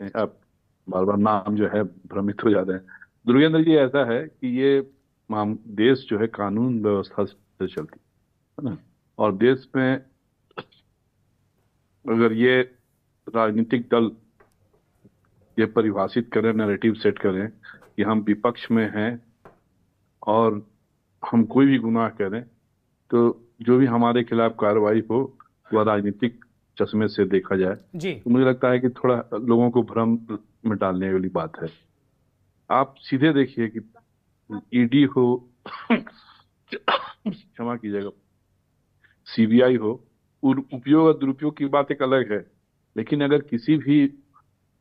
अब बार बार नाम जो है, भ्रमित हो जाते हैं। दुर्गेंद्र जी, ऐसा है कि ये देश जो है कानून व्यवस्था से चलती है ना? और देश में अगर ये राजनीतिक दल ये परिभाषित करें नैरेटिव सेट करें कि हम विपक्ष में हैं और हम कोई भी गुनाह करें तो जो भी हमारे खिलाफ कार्रवाई हो वह राजनीतिक चश्मे से देखा जाए। जी। तो मुझे लगता है कि थोड़ा लोगों को भ्रम में डालने वाली बात है। आप सीधे देखिए कि ईडी हो [COUGHS] क्षमा कीजिएगा सीबीआई हो उपयोग और दुरुपयोग की बात एक अलग है। लेकिन अगर किसी भी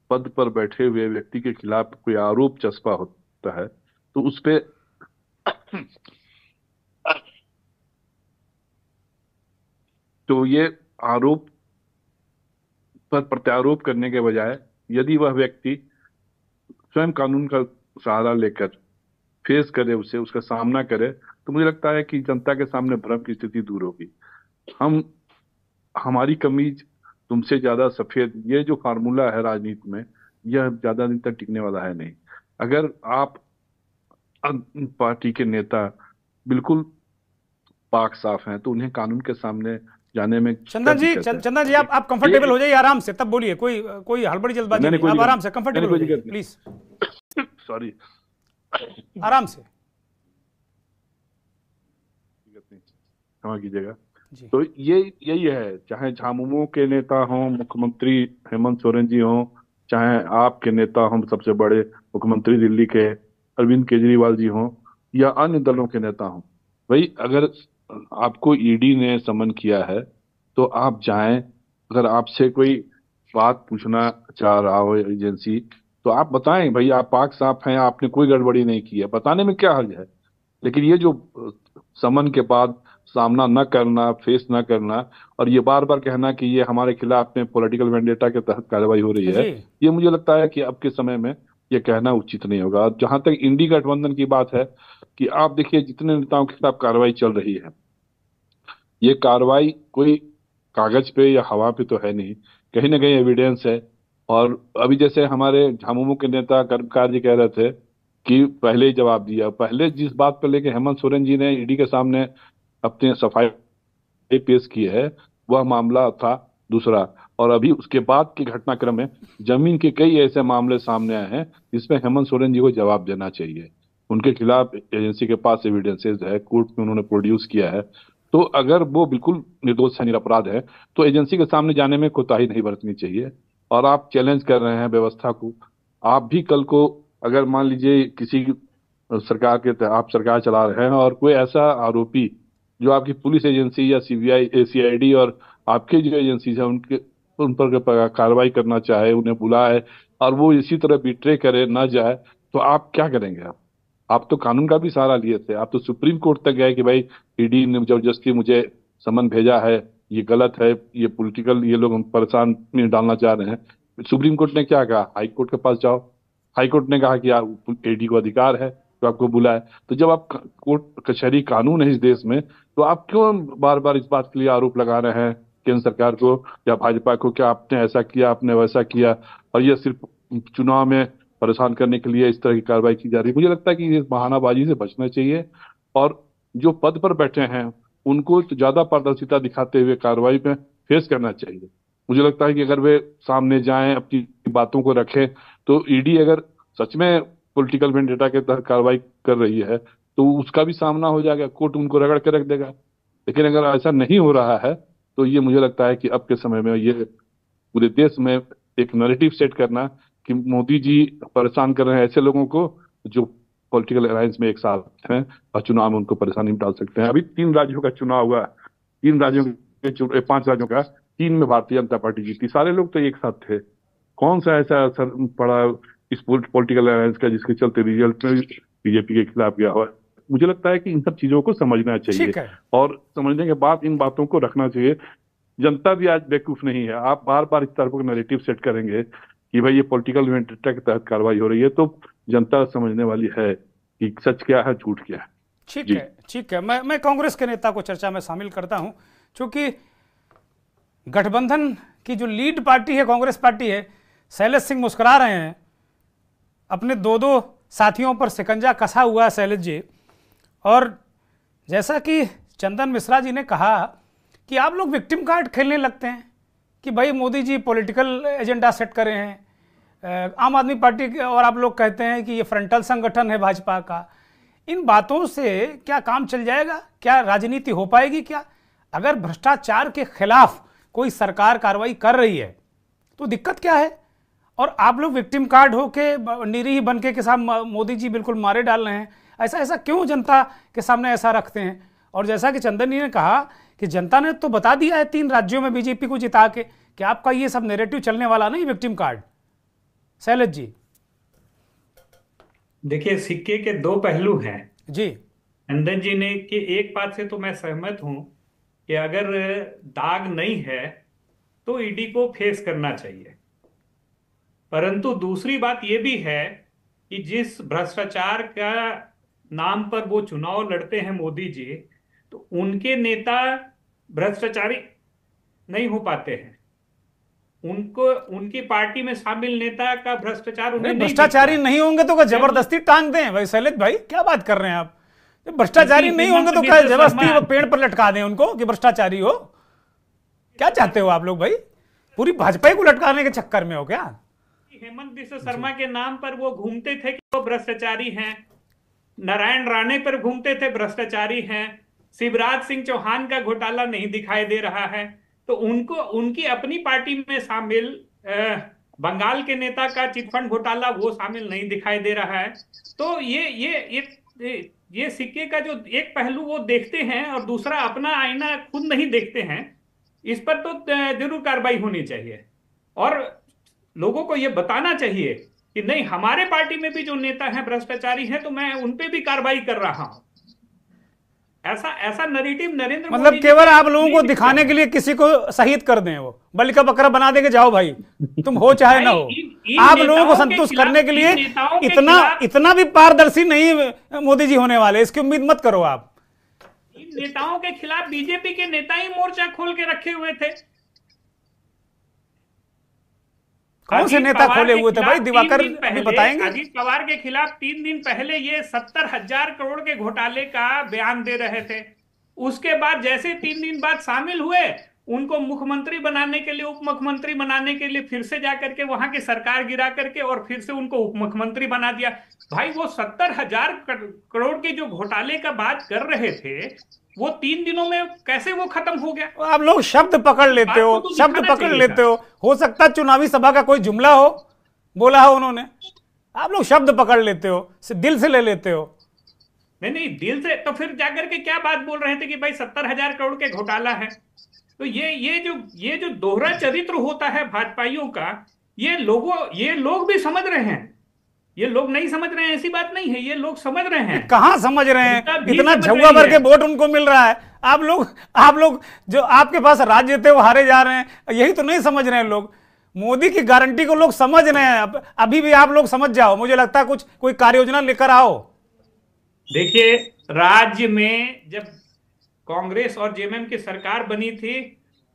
पद पर बैठे हुए व्यक्ति के खिलाफ कोई आरोप चस्पा होता है तो उस पे [COUGHS] तो ये आरोप पर प्रत्यारोप करने के बजाय, यदि वह व्यक्ति स्वयं कानून का सहारा लेकर फेस करे, उसे उसका सामना करे तो मुझे लगता है कि जनता के सामने भ्रम की स्थिति दूर होगी। हम हमारी कमीज तुमसे ज़्यादा सफ़ेद ये जो फार्मूला है राजनीति में यह ज़्यादा दिन तक टिकने वाला है नहीं। अगर आप पार्टी के नेता बिल्कुल पाक साफ़ हैं तो उन्हें कानून के सामने जाने में चंदन जी चंदन जी आप आप कंफर्टेबल हो जाइए आराम से तब बोलिए कोई कोई हड़बड़ी जल्दबाजी नहीं, आप आराम से कंफर्टेबल हो जाइए [COUGHS] प्लीज़। सॉरी आराम से। क्षमा कीजिएगा। तो ये, यही है, चाहे झामुमो के नेता हों, मुख्यमंत्री हेमंत सोरेन जी हों, चाहे आपके नेता हों, सबसे बड़े मुख्यमंत्री दिल्ली के अरविंद केजरीवाल जी हों, या अन्य दलों के नेता हों। भाई अगर आपको ईडी ने समन किया है तो आप जाएँ, अगर आपसे कोई बात पूछना चाह रहा हो एजेंसी तो आप बताएँ, भाई आप पाक साफ़ हैं, आपने कोई गड़बड़ी नहीं की है। बताने में क्या हर्ज है? लेकिन ये जो समन के बाद सामना न करना फेस न करना और ये बार बार कहना कि ये हमारे खिलाफ में पॉलिटिकल वेंडेटा के तहत कार्रवाई हो रही है ये मुझे लगता है कि अब के समय में ये कहना उचित नहीं होगा। और जहाँ तक इंडी गठबंधन की बात है कि आप देखिए जितने नेताओं के खिलाफ कार्रवाई चल रही है ये कार्रवाई कोई कागज़ पे या हवा पे तो है नहीं। कहीं ना कहीं एविडेंस है। और अभी जैसे हमारे झामुमो के नेता कर्मकार जी कह रहे थे कि पहले ही जवाब दिया। पहले जिस बात पर लेके हेमंत सोरेन जी ने ईडी के सामने अपने सफ़ाई पेश किए है, वह मामला था दूसरा। और अभी उसके बाद के घटनाक्रम में ज़मीन के कई ऐसे मामले सामने आए हैं, जिसमें हेमंत सोरेन जी को जवाब देना चाहिए। उनके खिलाफ एजेंसी के पास एविडेंसेस है कोर्ट में उन्होंने प्रोड्यूस किया है। तो अगर वो बिल्कुल निर्दोष है, निरपराध है तो एजेंसी के सामने जाने में कोताही नहीं बरतनी चाहिए। और आप चैलेंज कर रहे हैं व्यवस्था को। आप भी कल को अगर मान लीजिए किसी सरकार के आप सरकार चला रहे हैं और कोई ऐसा आरोपी जो आपकी पुलिस एजेंसी या सीबीआई सीआईडी और आपके जो एजेंसी है, उनके, उन पर कार्रवाई करना चाहे, उन्हें बुलाए और वो इसी तरह बिट्रे करे, ना जाए तो आप क्या करेंगे आप? आप तो कानून का भी सहारा लिए थे। आप तो सुप्रीम कोर्ट तक गए कि भाई ईडी ने ज़बरदस्ती मुझे समन भेजा है, ये गलत है, ये पॉलिटिकल ये लोग हम परेशान में डालना चाह रहे हैं। सुप्रीम कोर्ट ने क्या कहा? हाई कोर्ट के पास जाओ। हाई कोर्ट ने कहा कि ईडी को अधिकार है। तो आपको बुलाए तो जब आप कोर्ट, कचहरी कानून है इस देश में तो आप क्यों बार बार इस बात के लिए आरोप लगा रहे हैं केंद्र सरकार को या भाजपा को क्या आपने ऐसा किया, आपने वैसा किया और यह सिर्फ़ चुनाव में परेशान करने के लिए इस तरह की कार्रवाई की जा रही है? मुझे लगता है कि इस बहानाबाजी से बचना चाहिए और जो पद पर बैठे हैं, उनको ज़्यादा पारदर्शिता दिखाते हुए कार्रवाई में फेस करना चाहिए। मुझे लगता है कि अगर वे सामने जाएँ, अपनी बातों को रखें तो ईडी अगर सच में पॉलिटिकल वेंडेटा के तहत कार्रवाई कर रही है तो उसका भी सामना हो जाएगा, कोर्ट उनको रगड़ के रख देगा। लेकिन अगर ऐसा नहीं हो रहा है तो ये मुझे लगता है कि अब के समय में ये पूरे देश में एक नरेटिव सेट करना कि मोदी जी परेशान कर रहे हैं ऐसे लोगों को जो पॉलिटिकल अलायंस में एक साथ हैं और चुनाव में उनको परेशानी में डाल सकते हैं। अभी तीन राज्यों का चुनाव हुआ, तीन राज्यों के पाँच राज्यों का, तीन में भारतीय जनता पार्टी जीती। सारे लोग तो एक साथ थे। कौन सा ऐसा असर पड़ा इस पॉलिटिकल अलायंस का जिसके चलते रिज़ल्ट में बीजेपी के खिलाफ गया हुआ मुझे लगता है कि इन सब चीज़ों को समझना चाहिए। और समझने के बाद इन बातों को रखना चाहिए। जनता भी आज बेवकूफ़ नहीं है। आप बार बार इस तरह का नैरेटिव सेट करेंगे कि भाई ये पॉलिटिकल वेंडेटा के तहत कार्रवाई हो रही है तो जनता समझने वाली है कि सच क्या है झूठ क्या है। ठीक है ठीक है। मैं मैं कांग्रेस के नेता को चर्चा में शामिल करता हूँ क्योंकि गठबंधन की जो लीड पार्टी है कांग्रेस पार्टी है शैलेश सिंह मुस्कुरा रहे हैं। अपने दो दो साथियों पर सिकंजा कसा हुआ है शैलेश जी। और जैसा कि चंदन मिश्रा जी ने कहा कि आप लोग विक्टिम कार्ड खेलने लगते हैं कि भाई Modi ji political agenda set करे हैं। आम आदमी पार्टी और आप लोग कहते हैं कि ये फ्रंटल संगठन है भाजपा का। इन बातों से क्या काम चल जाएगा? क्या राजनीति हो पाएगी क्या? अगर भ्रष्टाचार के खिलाफ कोई सरकार कार्रवाई कर रही है तो दिक्कत क्या है? और आप लोग विक्टिम कार्ड होके निरीह बन के साथ मोदी जी बिल्कुल मारे डाल रहे हैं। ऐसा ऐसा क्यों जनता के सामने ऐसा रखते हैं? और जैसा कि चंदन जी ने कहा कि जनता ने तो बता दिया है तीन राज्यों में बीजेपी को जिता के कि आपका ये सब नेरेटिव चलने वाला नहीं विक्टिम कार्ड शैलज जी। देखिए सिक्के के दो पहलू हैं। जी। चंदन जी ने कि एक बात से तो मैं सहमत हूँ कि अगर दाग नहीं है तो ईडी को फेस करना चाहिए। परंतु दूसरी बात यह भी है कि जिस भ्रष्टाचार का नाम पर वो चुनाव लड़ते हैं मोदी जी तो उनके नेता भ्रष्टाचारी नहीं हो पाते हैं। उनको उनकी पार्टी में शामिल नेता का भ्रष्टाचार उन्हें भ्रष्टाचारी नहीं होंगे तो क्या ज़बरदस्ती टांग दें। भाई शैलेश भाई क्या बात कर रहे हैं आप? भ्रष्टाचारी नहीं होंगे तो क्या ज़बरदस्ती पेड़ पर लटका दें उनको कि भ्रष्टाचारी हो? क्या चाहते हो आप लोग भाई? पूरी भाजपा को लटकाने के चक्कर में हो क्या? हेमंत बिश्व शर्मा के नाम पर वो घूमते थे कि वो भ्रष्टाचारी हैं। नारायण राणे पर घूमते थे भ्रष्टाचारी हैं। शिवराज सिंह चौहान का घोटाला नहीं दिखाई दे रहा है। तो उनको उनकी अपनी पार्टी में शामिल बंगाल के नेता का चिटफंड घोटाला वो शामिल नहीं दिखाई दे रहा है। तो ये ये ये ये सिक्के का जो एक पहलू वो देखते हैं और दूसरा अपना आईना खुद नहीं देखते हैं। इस पर तो ज़रूर कार्रवाई होनी चाहिए। और लोगों को यह बताना चाहिए कि नहीं हमारे पार्टी में भी जो नेता हैं भ्रष्टाचारी हैं तो मैं उन पे भी कार्रवाई कर रहा हूँ। ऐसा ऐसा नरेटिव नरेंद्र मतलब केवल आप लोगों को दिखाने के लिए किसी को शहीद कर दें वो। बलि का बकरा बना देंगे जाओ भाई। तुम हो चाहे ना हो। आप लोगों को संतुष्ट करने के लिए इतना इतना भी पारदर्शी नहीं मोदी जी होने वाले। इसकी उम्मीद मत करो आप। इन नेताओं के खिलाफ बीजेपी के नेता ही मोर्चा खोल के रखे हुए थे। कौन से नेता खोले हुए थे भाई? दिवाकर अभी बताएँगे? अजीत पवार के खिलाफ तीन दिन पहले ये सत्तर हज़ार करोड़ के घोटाले का बयान दे रहे थे। उसके बाद जैसे तीन दिन बाद शामिल हुए उनको मुख्यमंत्री बनाने के लिए उप मुख्यमंत्री बनाने के लिए फिर से जाकर के वहाँ की सरकार गिरा करके और फिर से उनको उप मुख्यमंत्री बना दिया। भाई वो सत्तर हज़ार करोड़ के जो घोटाले का बात कर रहे थे वो तीन दिनों में कैसे वो खत्म हो गया? आप लोग शब्द पकड़ लेते हो तो शब्द पकड़ लेते हो। हो सकता है चुनावी सभा का कोई जुमला हो बोला हो उन्होंने। आप लोग शब्द पकड़ लेते हो दिल से ले लेते हो। नहीं नहीं दिल से तो फिर जाकर के क्या बात बोल रहे थे कि भाई सत्तर हज़ार करोड़ के घोटाला है? तो ये ये जो ये जो दोहरा चरित्र होता है भाजपाइयों का ये लोगों ये लोग भी समझ रहे हैं। ये लोग नहीं समझ रहे हैं ऐसी बात नहीं है ये लोग समझ रहे हैं। कहाँ समझ रहे हैं? इतना झुआ भर के वोट उनको मिल रहा है। आप लोग आप लोग जो आपके पास राज्य थे वो हारे जा रहे हैं। यही तो नहीं समझ रहे हैं लोग। मोदी की गारंटी को लोग समझ रहे हैं। अभी भी आप लोग समझ जाओ। मुझे लगता है कुछ कोई कार्य योजना लेकर आओ। देखिए राज्य में जब कांग्रेस और जेएमएम की सरकार बनी थी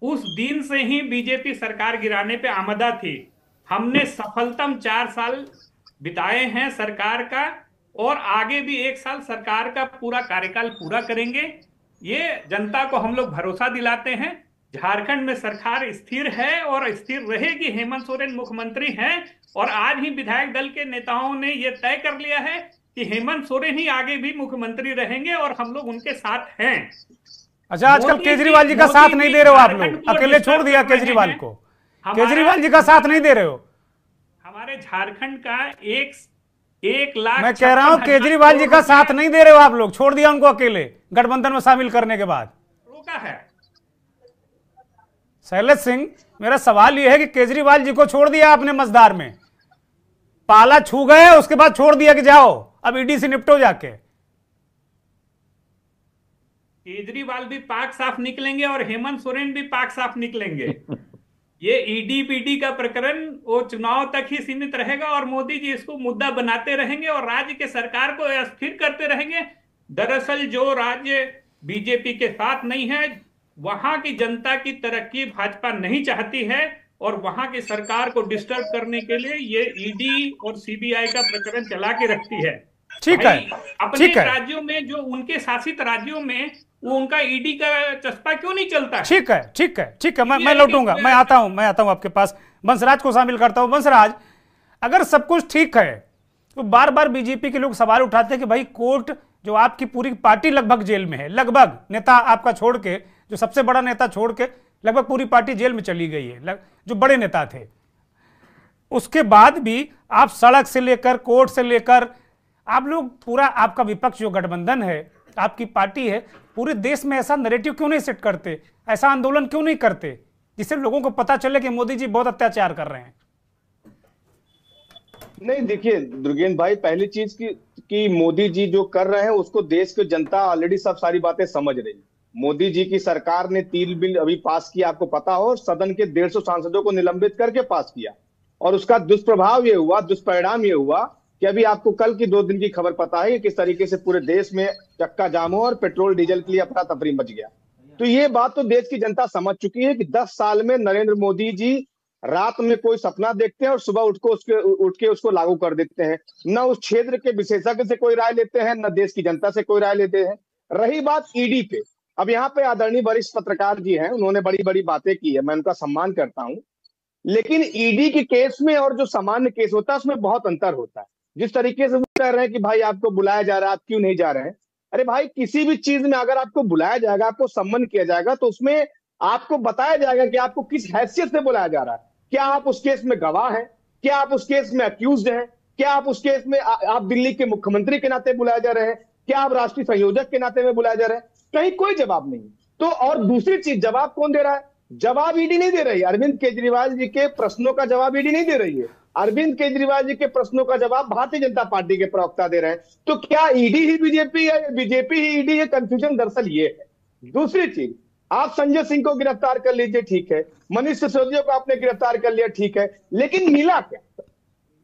उस दिन से ही बीजेपी सरकार गिराने पे आमदा थी। हमने सफलतम चार साल बिताए हैं सरकार का और आगे भी एक साल सरकार का पूरा कार्यकाल पूरा करेंगे। ये जनता को हम लोग भरोसा दिलाते हैं। झारखंड में सरकार स्थिर है और स्थिर रहेगी। हेमंत सोरेन मुख्यमंत्री हैं और आज ही विधायक दल के नेताओं ने ये तय कर लिया है कि हेमंत सोरेन ही आगे भी मुख्यमंत्री रहेंगे और हम लोग उनके साथ हैं। अच्छा आजकल केजरीवाल जी का साथ नहीं दे रहे हो आप लोग। अकेले छोड़ दिया केजरीवाल को। केजरीवाल जी का साथ नहीं दे रहे हो। हमारे झारखंड का एक एक लाख मैं कह रहा हूँ केजरीवाल जी का साथ नहीं दे रहे हो आप लोग। छोड़ दिया उनको अकेले गठबंधन में शामिल करने के बाद। रोका है। शैलेश सिंह मेरा सवाल यह है कि केजरीवाल जी को छोड़ दिया आपने मजदार में। पाला छू गए उसके बाद छोड़ दिया कि जाओ अब ईडी से निपटो जाके। केजरीवाल भी पाक साफ़ निकलेंगे और हेमंत सोरेन भी पाक साफ़ निकलेंगे। [LAUGHS] ये ईडी पीडी का प्रकरण वो चुनाव तक ही सीमित रहेगा और मोदी जी इसको मुद्दा बनाते रहेंगे और राज्य के सरकार को अस्थिर करते रहेंगे। दरअसल जो राज्य बीजेपी के साथ नहीं है वहाँ की जनता की तरक्की भाजपा नहीं चाहती है और वहाँ की सरकार को डिस्टर्ब करने के लिए ये ईडी और सीबीआई का प्रकरण चला के रखती है। ठीक है अपने ठीक है। राज्यों में जो उनके शासित राज्यों में वो उनका ईडी का चस्पा क्यों नहीं चलता? ठीक है ठीक है ठीक है मैं मैं लौटूँगा मैं आता हूँ मैं आता हूँ आपके पास। बंसराज को शामिल करता हूँ। बंसराज अगर सब कुछ ठीक है तो बार बार बीजेपी के लोग सवाल उठाते हैं कि भाई कोर्ट जो आपकी पूरी पार्टी लगभग जेल में है लगभग नेता आपका छोड़ के जो सबसे बड़ा नेता छोड़ के लगभग पूरी पार्टी जेल में चली गई है लग- जो बड़े नेता थे। उसके बाद भी आप सड़क से लेकर कोर्ट से लेकर आप लोग पूरा आपका विपक्ष जो गठबंधन है आपकी पार्टी है पूरे देश में ऐसा नैरेटिव क्यों नहीं सेट करते? ऐसा आंदोलन क्यों नहीं करते? जिससे लोगों को पता चले कि मोदी जी बहुत अत्याचार कर रहे हैं। नहीं, देखिए दुर्गेन भाई, पहली चीज़ की, कि मोदी जी जो कर रहे हैं, उसको देश की जनता ऑलरेडी सब सारी बातें समझ रही है। मोदी जी की सरकार ने तीन बिल अभी पास किया, आपको पता हो, सदन के डेढ़ सांसदों को निलंबित करके पास किया। और उसका दुष्प्रभाव ये हुआ, दुष्परिणाम ये हुआ कि अभी आपको कल की दो दिन की खबर पता है कि किस तरीके से पूरे देश में चक्का जाम हो और पेट्रोल, डीजल के लिए अफरा तफरी मच गया। तो ये बात तो देश की जनता समझ चुकी है कि 10 साल में नरेंद्र मोदी जी रात में कोई सपना देखते हैं और सुबह उठ को उसके, उठ के उसको लागू कर देते हैं। न उस क्षेत्र के विशेषज्ञ से कोई राय लेते हैं, न देश की जनता से कोई राय लेते हैं। रही बात ईडी पे। अब यहाँ पे आदरणीय वरिष्ठ पत्रकार जी हैं, उन्होंने बड़ी बड़ी बातें की है, मैं उनका सम्मान करता हूँ। लेकिन ईडी के केस में और जो सामान्य केस होता है, उसमें बहुत अंतर होता है। जिस तरीके से वो कह रहे हैं कि भाई आपको बुलाया जा रहा है आप क्यों नहीं जा रहे हैं? अरे भाई किसी भी चीज़ में अगर आपको बुलाया जाएगा आपको सम्मान किया जाएगा तो उसमें आपको बताया जाएगा कि आपको किस हैसियत से बुलाया जा रहा है। क्या आप उस केस में गवाह हैं? क्या आप उस केस में अक्यूज हैं? क्या आप उस केस में आ, आप दिल्ली के मुख्यमंत्री के नाते बुलाए जा रहे हैं? क्या आप राष्ट्रीय संयोजक के नाते में बुलाए जा रहे हैं? कहीं कोई जवाब नहीं तो और दूसरी चीज़ जवाब कौन दे रहा है? जवाब ईडी नहीं दे रही। अरविंद केजरीवाल जी के प्रश्नों का जवाब ईडी नहीं दे रही है। अरविंद केजरीवाल जी के प्रश्नों का जवाब भारतीय जनता पार्टी के प्रवक्ता दे रहे हैं। तो क्या ईडी ही बीजेपी है, बीजेपी ही ईडी है? कंफ्यूजन दरअसल ये है। दूसरी चीज़, आप संजय सिंह को गिरफ़्तार कर लीजिए, ठीक है। मनीष सिसोदिया को आपने गिरफ़्तार कर लिया, ठीक है। लेकिन मिला क्या?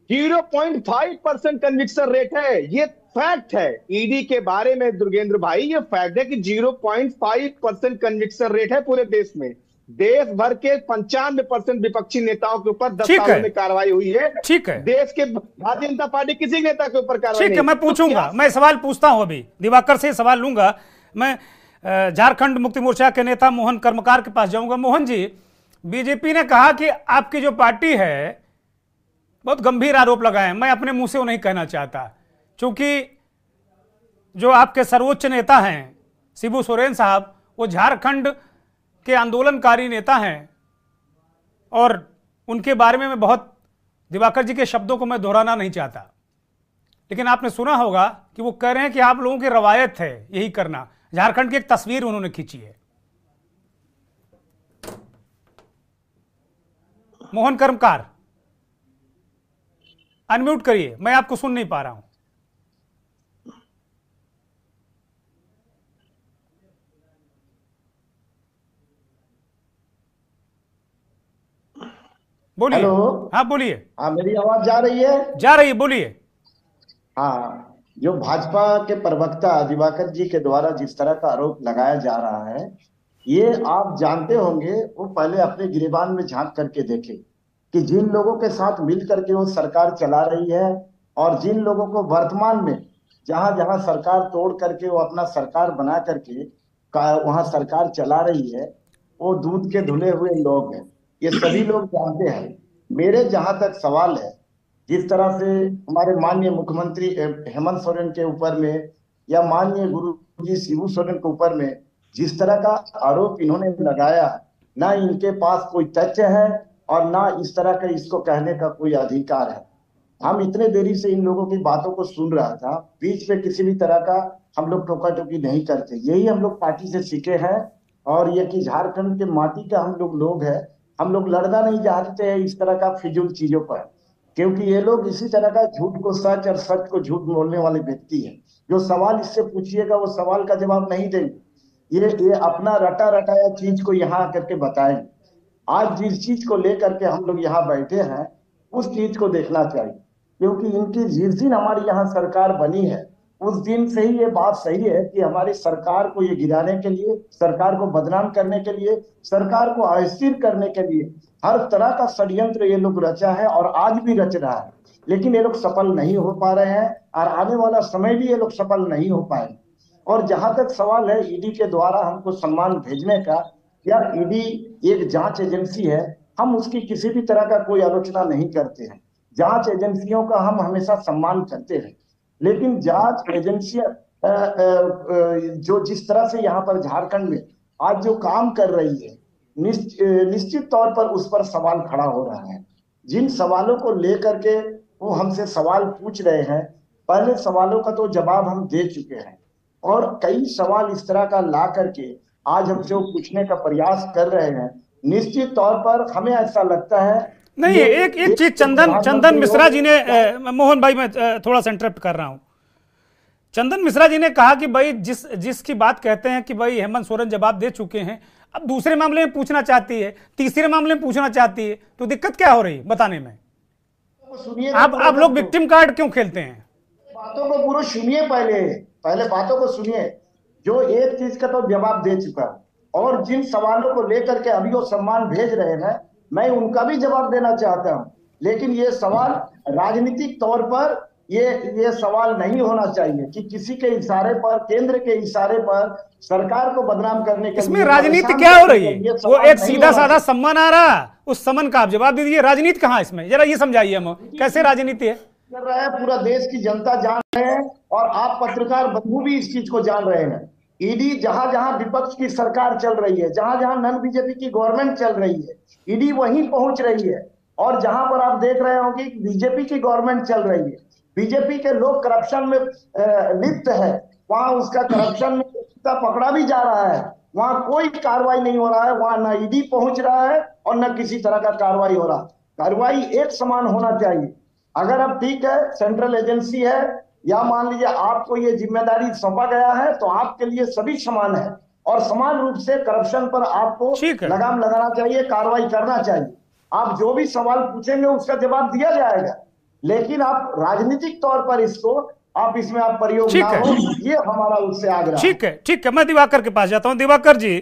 Zero point five percent conviction rate है। ये फैक्ट है। ईडी के बारे में दुर्गेंद्र भाई, ये फैक्ट है कि zero point five percent conviction rate है पूरे देश में। देश भर के पंचानवे परसेंट विपक्षी नेताओं के ऊपर दस सालों में कार्रवाई हुई है। ठीक है। देश के भारतीय जनता पार्टी किसी नेता के ऊपर कार्रवाई ठीक है मैं तो पूछूँगा मैं सवाल पूछता हूँ अभी। दिवाकर से सवाल लूँगा। मैं झारखंड मुक्ति मोर्चा के नेता मोहन कर्मकार के पास जाऊँगा। मोहन जी बीजेपी ने कहा कि आपकी जो पार्टी है बहुत गंभीर आरोप लगाए मैं अपने मुँह से वो नहीं कहना चाहता। क्योंकि जो आपके सर्वोच्च नेता हैं शिबू सोरेन साहब वो झारखंड के आंदोलनकारी नेता हैं। और उनके बारे में मैं बहुत दिवाकर जी के शब्दों को मैं दोहराना नहीं चाहता। लेकिन आपने सुना होगा कि वो कह रहे हैं कि आप लोगों की रवायत है, यही करना। झारखंड की एक तस्वीर उन्होंने खींची है। मोहन कर्मकार अनम्यूट करिए, मैं आपको सुन नहीं पा रहा हूँ। बोलिए। हेलो। हाँ बोलिए। हाँ मेरी आवाज़ जा रही है? जा रही है बोलिए। हाँ जो भाजपा के प्रवक्ता दिवाकर जी के द्वारा जिस तरह का आरोप लगाया जा रहा है ये आप जानते होंगे वो पहले अपने गिरेबान में झाँक करके देखे कि जिन लोगों के साथ मिल करके वो सरकार चला रही है और जिन लोगों को वर्तमान में जहाँ जहाँ सरकार तोड़ करके वो अपना सरकार बना करके वहाँ सरकार चला रही है वो दूध के धुले हुए लोग हैं। ये सभी लोग जानते हैं। मेरे जहाँ तक सवाल है, जिस तरह से हमारे माननीय मुख्यमंत्री हेमंत सोरेन के ऊपर में या माननीय गुरु जी शिबू सोरेन के ऊपर में जिस तरह का आरोप इन्होंने लगाया, ना इनके पास कोई तथ्य है और ना इस तरह का इसको कहने का कोई अधिकार है। हम इतने देरी से इन लोगों की बातों को सुन रहा था, बीच में किसी भी तरह का हम लोग टोका टोकी नहीं करते। यही हम लोग पार्टी से सीखे हैं और ये कि झारखंड के माटी का हम लोग लोग हैं हम लोग लड़ना नहीं चाहते हैं इस तरह का फिजूल चीज़ों पर। क्योंकि ये लोग इसी तरह का झूठ को सच और सच को झूठ बोलने वाले व्यक्ति हैं। जो सवाल इससे पूछिएगा, वो सवाल का जवाब नहीं देंगे। ये ये अपना रटा रटाया चीज़ को यहाँ आकर के बताएँगे। आज जिस चीज़ को लेकर के हम लोग यहाँ बैठे हैं, उस चीज़ को देखना चाहिए। क्योंकि इनकी जिस दिन हमारी यहाँ सरकार बनी है उस दिन से ही ये बात सही है कि हमारी सरकार को ये गिराने के लिए, सरकार को बदनाम करने के लिए, सरकार को अस्थिर करने के लिए हर तरह का षड्यंत्र ये लोग रचा है और आज भी रच रहा है। लेकिन ये लोग सफल नहीं हो पा रहे हैं और आने वाला समय भी ये लोग सफल नहीं हो पाएँगे और जहाँ तक सवाल है ईडी के द्वारा हमको सम्मान भेजने का या ईडी एक जाँच एजेंसी है? हम उसकी किसी भी तरह का कोई आलोचना नहीं करते हैं। जाँच एजेंसियों का हम हमेशा सम्मान करते हैं। लेकिन जाँच एजेंसियाँ जो जिस तरह से यहाँ पर झारखंड में आज जो काम कर रही है, निश्च- निश्चित तौर पर उस पर सवाल खड़ा हो रहा है। जिन सवालों को लेकर के वो हमसे सवाल पूछ रहे हैं, पहले सवालों का तो जवाब हम दे चुके हैं। और कई सवाल इस तरह का ला करके आज हमसे वो पूछने का प्रयास कर रहे हैं। निश्चित तौर पर हमें ऐसा लगता है नहीं ये एक एक चीज़ चंदन चंदन मिश्रा जी ने मोहन भाई मैं थोड़ा सा इंटरप्ट कर रहा हूँ। चंदन मिश्रा जी ने कहा कि भाई जिस जिसकी बात कहते हैं कि भाई हेमंत सोरेन जवाब दे चुके हैं अब दूसरे मामले में पूछना चाहती है तीसरे मामले में पूछना चाहती है तो दिक्कत क्या हो रही है बताने में? सुनिए आप आप लोग विक्टिम कार्ड क्यों खेलते हैं? बातों को पूरा सुनिए पहले पहले बातों को सुनिए। जो एक चीज़ का तो जवाब दे चुका। और जिन सवालों को लेकर के अभी वो सम्मान भेज रहे हैं मैं उनका भी जवाब देना चाहता हूँ। लेकिन ये सवाल राजनीतिक तौर पर ये ये सवाल नहीं होना चाहिए कि किसी के इशारे पर केंद्र के इशारे पर सरकार को बदनाम करने के इसमें राजनीति क्या हो रही है? वो एक सीधा साधा सम्मान आ रहा। उस सम्मान का आप जवाब दे दीजिए। राजनीति कहाँ इसमें? जरा ये समझाइए हम। कैसे राजनीति है? कर रहा है पूरा देश की जनता जान रहे हैं और आप पत्रकार बंधु भी इस चीज़ को जान रहे हैं। ईडी जहाँ जहाँ विपक्ष की सरकार चल रही है, जहाँ जहाँ नन बीजेपी की गवर्नमेंट चल रही है, ईडी वहीं पहुँच रही है। और जहाँ पर आप देख रहे होंगे बीजेपी की गवर्नमेंट चल रही है। बीजेपी के लोग करप्शन में लिप्त है। वहाँ उसका करप्शन में पकड़ा भी जा रहा है। वहाँ कोई कार्रवाई नहीं हो रहा है। वहाँ न ईडी पहुँच रहा है और न किसी तरह का कार्रवाई हो रहा। कार्रवाई एक समान होना चाहिए। अगर अब ठीक है सेंट्रल एजेंसी है या मान लीजिए आपको ये ज़िम्मेदारी सौंपा गया है तो आपके लिए सभी समान है। और समान रूप से करप्शन पर आपको लगाम लगाना चाहिए कार्रवाई करना चाहिए। आप जो भी सवाल पूछेंगे उसका जवाब दिया जाएगा। लेकिन आप राजनीतिक तौर पर इसको आप इसमें आप प्रयोग ठीक ना है। हो ये हमारा उससे आग्रह ठीक है ठीक है मैं दिवाकर के पास जाता हूँ। दिवाकर जी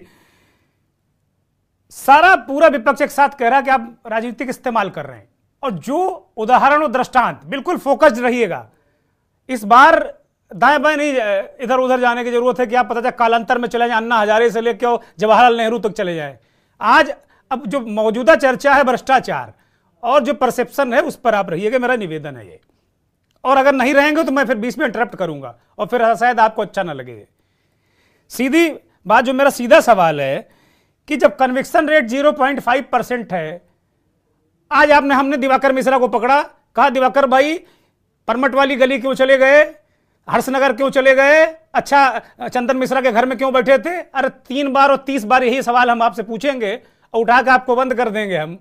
सारा पूरा विपक्ष एक साथ कह रहा है कि आप राजनीतिक इस्तेमाल कर रहे हैं। और जो उदाहरण और दृष्टांत बिल्कुल फोकस्ड रहिएगा। इस बार दाएँ बाएँ नहीं इधर उधर जाने की ज़रूरत है कि आप पता चला कालांतर में चले जाए, अन्ना हजारे से लेकर जवाहरलाल नेहरू तक चले जाए। आज अब जो मौजूदा चर्चा है भ्रष्टाचार, और जो परसेप्शन है उस पर आप रहिएगा, मेरा निवेदन है ये। और अगर नहीं रहेंगे तो मैं फिर बीच में इंटरप्ट करूँगा, और फिर शायद आपको अच्छा ना लगे। सीधी बात, जो मेरा सीधा सवाल है कि जब कन्विक्शन रेट 0.5 परसेंट है, आज आपने, हमने दिवाकर मिश्रा को पकड़ा, कहा, दिवाकर भाई परमट वाली गली क्यों चले गए? हर्षनगर क्यों चले गए? अच्छा चंदन मिश्रा के घर में क्यों बैठे थे? अरे, तीन बार और तीस बार यही सवाल हम आपसे पूछेंगे और उठा के आपको बंद कर देंगे हम।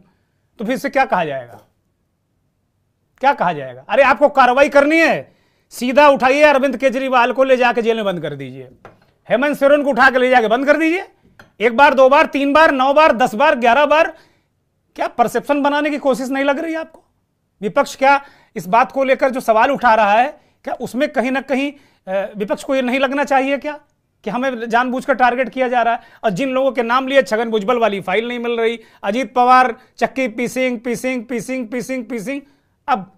तो फिर से क्या कहा जाएगा? क्या कहा जाएगा? अरे, आपको कार्रवाई करनी है। सीधा उठाइए अरविंद केजरीवाल को ले जाके जेल में बंद कर दीजिए। हेमंत सोरेन को उठा के ले जाके बंद कर दीजिए। एक बार, दो बार, तीन बार, नौ बार, दस बार, ग्यारह बार। क्या परसेप्शन बनाने की कोशिश नहीं लग रही आपको? विपक्ष क्या इस बात को लेकर जो सवाल उठा रहा है क्या उसमें कहीं ना कहीं विपक्ष को ये नहीं लगना चाहिए क्या? कि हमें जानबूझकर टारगेट किया जा रहा है। और जिन लोगों के नाम लिए छगन भुजबल वाली फ़ाइल नहीं मिल रही अजीत पवार चक्की पीसिंग पीसिंग पीसिंग पीसिंग पीसिंग अब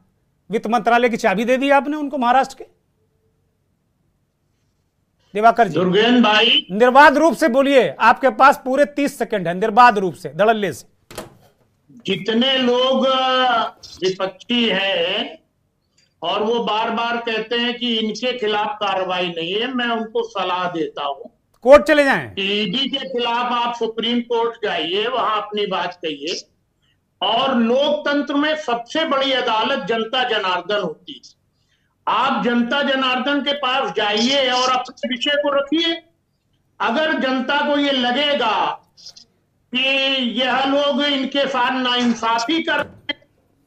वित्त मंत्रालय की चाबी दे दी आपने उनको महाराष्ट्र के? दिवाकर जी। दुर्गेन भाई। निर्बाध रूप से बोलिए आपके पास पूरे तीस सेकंड है निर्बाध रूप से धड़ल्ले से। जितने लोग विपक्षी हैं और वो बार बार कहते हैं कि इनके खिलाफ कार्रवाई नहीं है मैं उनको सलाह देता हूँ। कोर्ट चले जाएँ? ईडी के खिलाफ आप सुप्रीम कोर्ट जाइए वहाँ अपनी बात कहिए। और लोकतंत्र में सबसे बड़ी अदालत जनता जनार्दन होती है। आप जनता जनार्दन के पास जाइए और अपने विषय को रखिए। अगर जनता को ये लगेगा कि यह लोग इनके साथ नाइंसाफी कर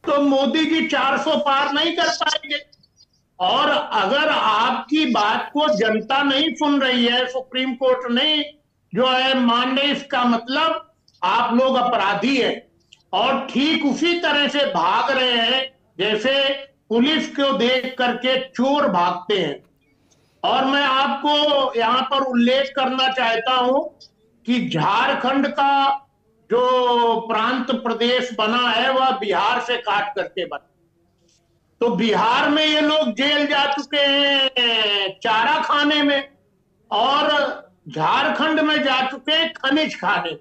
तो मोदी जी 400 पार नहीं कर पाएँगे। और अगर आपकी बात को जनता नहीं सुन रही है, सुप्रीम कोर्ट नहीं जो है मान रही इसका मतलब आप लोग अपराधी है। और ठीक उसी तरह से भाग रहे हैं, जैसे पुलिस को देख करके चोर भागते हैं। और मैं आपको यहाँ पर उल्लेख करना चाहता हूँ कि झारखंड का जो प्रांत प्रदेश बना है, वह बिहार से काट करके बना। तो बिहार में ये लोग जेल जा चुके हैं चारा खाने में और झारखंड में जा चुके हैं खनिज खाने।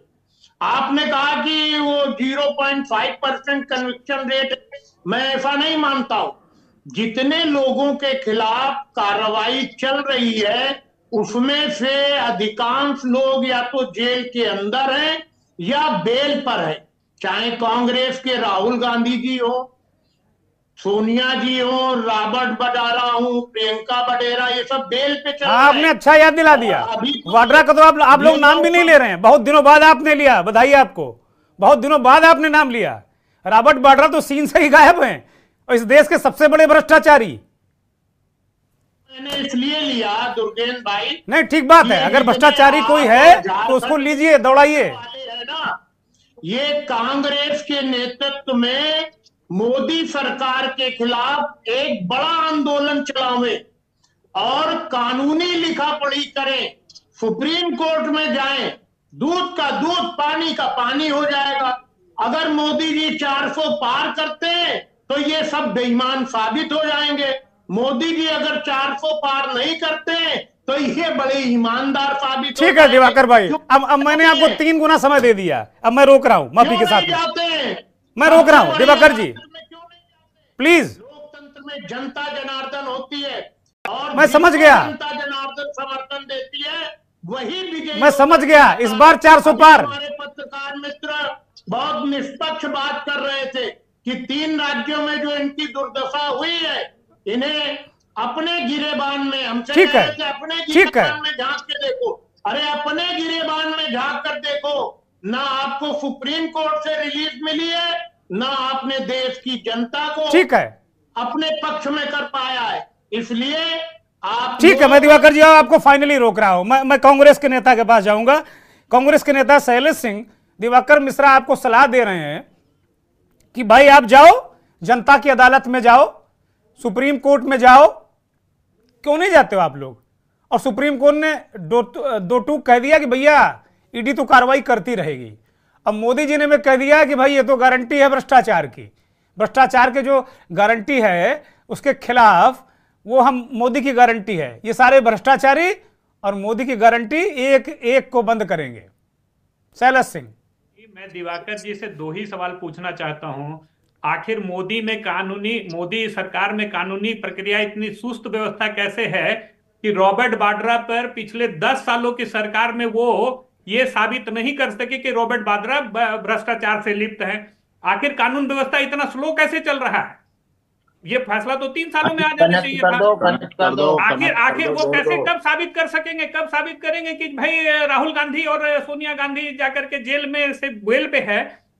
आपने कहा कि वो 0.5 परसेंट कन्विक्शन रेट मैं ऐसा नहीं मानता हूँ। जितने लोगों के खिलाफ कार्रवाई चल रही है उसमें से अधिकांश लोग या तो जेल के अंदर हैं या बेल पर है। चाहे कांग्रेस के राहुल गांधी जी हो सोनिया जी हो रॉबर्ट बडारा हो प्रियंका बडेरा ये सब बेल पे चल हाँ, आपने अच्छा याद दिला दिया। वाड्रा का तो आप आप लोग नाम भी नहीं ले रहे हैं। बहुत दिनों बाद आपने लिया बधाई आपको। बहुत दिनों बाद आपने नाम लिया। रॉबर्ट बाड्रा तो सीन से ही गायब हैं और इस देश के सबसे बड़े भ्रष्टाचारी। मैंने इसलिए लिया दुर्गेन भाई नहीं ठीक बात है। अगर भ्रष्टाचारी कोई है तो उसको लीजिए दौड़ाइए। ये कांग्रेस के नेतृत्व में मोदी सरकार के खिलाफ एक बड़ा आंदोलन चलावे और कानूनी लिखा पढ़ी करें। सुप्रीम कोर्ट में जाएँ दूध का दूध पानी का पानी हो जाएगा। अगर मोदी जी 400 पार करते तो ये सब बेईमान साबित हो जाएँगे। मोदी जी अगर 400 पार नहीं करते तो ये बड़े ईमानदार साबित ठीक है दिवाकर भाई अब अब मैंने आपको तीन गुना समय दे दिया। अब मैं रोक रहा हूँ माफ़ी के साथ मैं। रोक रहा हूँ दिवाकर जी। प्लीज़। लोकतंत्र में जनता जनार्दन होती है और मैं समझ गया। जनता जनार्दन समर्थन देती है वही विजय मैं समझ गया। इस बार 400 पार। हमारे पत्रकार मित्र बहुत निष्पक्ष बात कर रहे थे कि तीन राज्यों में जो इनकी दुर्दशा हुई है इन्हें अपने गिरेबान में हमसे ठीक है अपने ठीक है। में झाँक के देखो। अरे अपने गिरेबान में झाँक कर देखो। ना आपको सुप्रीम कोर्ट से रिलीज़ मिली है ना आपने देश की जनता को ठीक है। अपने पक्ष में कर पाया है। इसलिए आप ठीक है मैं दिवाकर जी आपको फाइनली रोक रहा हूँ। मैं मैं कांग्रेस के नेता के पास जाऊँगा। कांग्रेस के नेता शैलेश सिंह दिवाकर मिश्रा आपको सलाह दे रहे हैं कि भाई आप जाओ जनता की अदालत में जाओ सुप्रीम कोर्ट में जाओ, क्यों नहीं जाते हो आप लोग? और सुप्रीम कोर्ट ने दो दो टूक कह दिया कि भैया, ईडी तो कार्रवाई करती रहेगी। अब मोदी जी ने भी कह दिया कि भाई, ये तो गारंटी है भ्रष्टाचार की। भ्रष्टाचार के जो गारंटी है, उसके खिलाफ वो हम मोदी की गारंटी है। ये सारे भ्रष्टाचारी और मोदी की गारंटी एक एक को बंद करेंगे। शैलज सिंह। मैं दिवाकर जी से दो ही सवाल पूछना चाहता हूँ। आखिर मोदी में कानूनी मोदी सरकार में कानूनी प्रक्रिया इतनी सुस्त व्यवस्था कैसे है कि रॉबर्ट बाड्रा पर पिछले दस सालों की सरकार में वो ये साबित नहीं कर सके कि रॉबर्ट बाड्रा भ्रष्टाचार से लिप्त है। आखिर कानून व्यवस्था इतना स्लो कैसे चल रहा है? ये फैसला तो तीन सालों में आ जाना चाहिए था। आखिर आखिर वो कैसे कब साबित कर सकेंगे? कब साबित करेंगे कि भाई राहुल गांधी और सोनिया गांधी जाकर के जेल में से बेल पे है?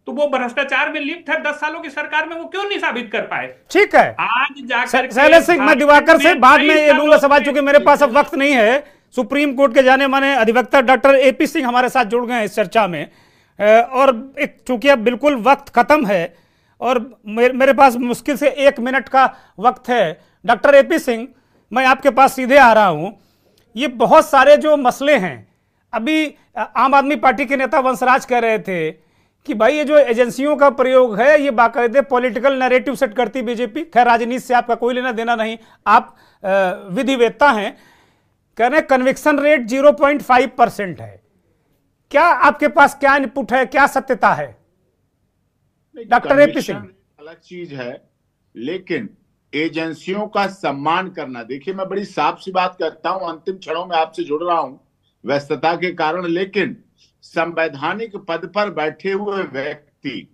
तो वो भ्रष्टाचार में लिप्त है दस सालों की सरकार में वो क्यों नहीं साबित कर पाए? ठीक है। आज जाकर शैलेश सिंह मैं दिवाकर से बाद में ये लूँगा सवाल चूँकि मेरे पास अब वक्त नहीं है। सुप्रीम कोर्ट के जाने माने अधिवक्ता डॉक्टर एपी सिंह हमारे साथ जुड़ गए हैं इस चर्चा में। और एक चूँकि अब बिल्कुल वक्त खत्म है और मेरे, पास मुश्किल से एक मिनट का वक्त है डॉक्टर एपी सिंह मैं आपके पास सीधे आ रहा हूँ। ये बहुत सारे जो मसले हैं अभी आम आदमी पार्टी के नेता वंशराज कह रहे थे कि भाई ये जो एजेंसियों का प्रयोग है ये बाकायदे पॉलिटिकल नैरेटिव सेट करती बीजेपी खैर राजनीति से आपका कोई लेना देना नहीं। आप विधिवेत्ता हैं। कह रहे कन्विक्शन रेट 0.5 परसेंट है। क्या आपके पास क्या इनपुट है? क्या सत्यता है? Doctor A P Singh. अलग चीज़ है लेकिन एजेंसियों का सम्मान करना। देखिए मैं बड़ी साफ़ सी बात करता हूँ अंतिम क्षणों में आपसे जुड़ रहा हूँ व्यस्तता के कारण लेकिन संवैधानिक पद पर बैठे हुए व्यक्ति,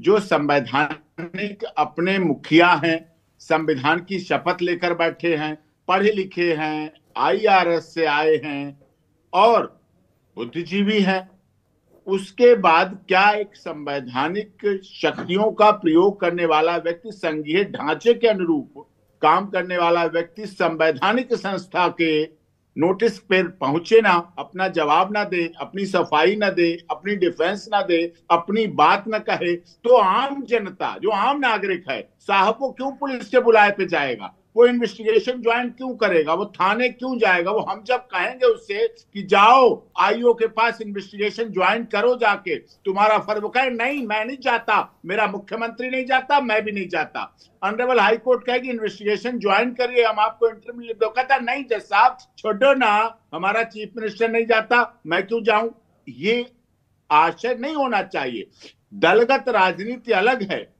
जो संवैधानिक अपने मुखिया हैं, संविधान की शपथ लेकर बैठे हैं, पढ़े लिखे हैं आईआरएस से आए हैं, और बुद्धिजीवी हैं, उसके बाद क्या एक संवैधानिक शक्तियों का प्रयोग करने वाला व्यक्ति, संघीय ढांचे के अनुरूप काम करने वाला व्यक्ति, संवैधानिक संस्था के नोटिस पर पहुँचे ना, अपना जवाब ना दे, अपनी सफ़ाई ना दे, अपनी डिफेंस ना दे, अपनी बात ना कहे तो आम जनता, जो आम नागरिक है, साहब को क्यों पुलिस के बुलाए पे जाएगा? वो इन्वेस्टिगेशन ज्वाइन क्यों करेगा? वो थाने क्यों जाएगा? वो हम जब कहेंगे उससे कि जाओ, आईओ के पास इन्वेस्टिगेशन ज्वाइन करो जाके। तुम्हारा फ़र्ज़ कहे, नहीं, मैं नहीं जाता। मेरा मुख्यमंत्री नहीं जाता, मैं भी नहीं जाता। ऑनरेबल हाई कोर्ट कहेगी इन्वेस्टिगेशन ज्वाइन करिए, हम आपको इंटरव्यू कहता नहीं जज साहब, छोड़ो ना, हमारा चीफ मिनिस्टर नहीं जाता, मैं क्यों जाऊँ? ये आशय नहीं होना चाहिए। दलगत राजनीति अलग है।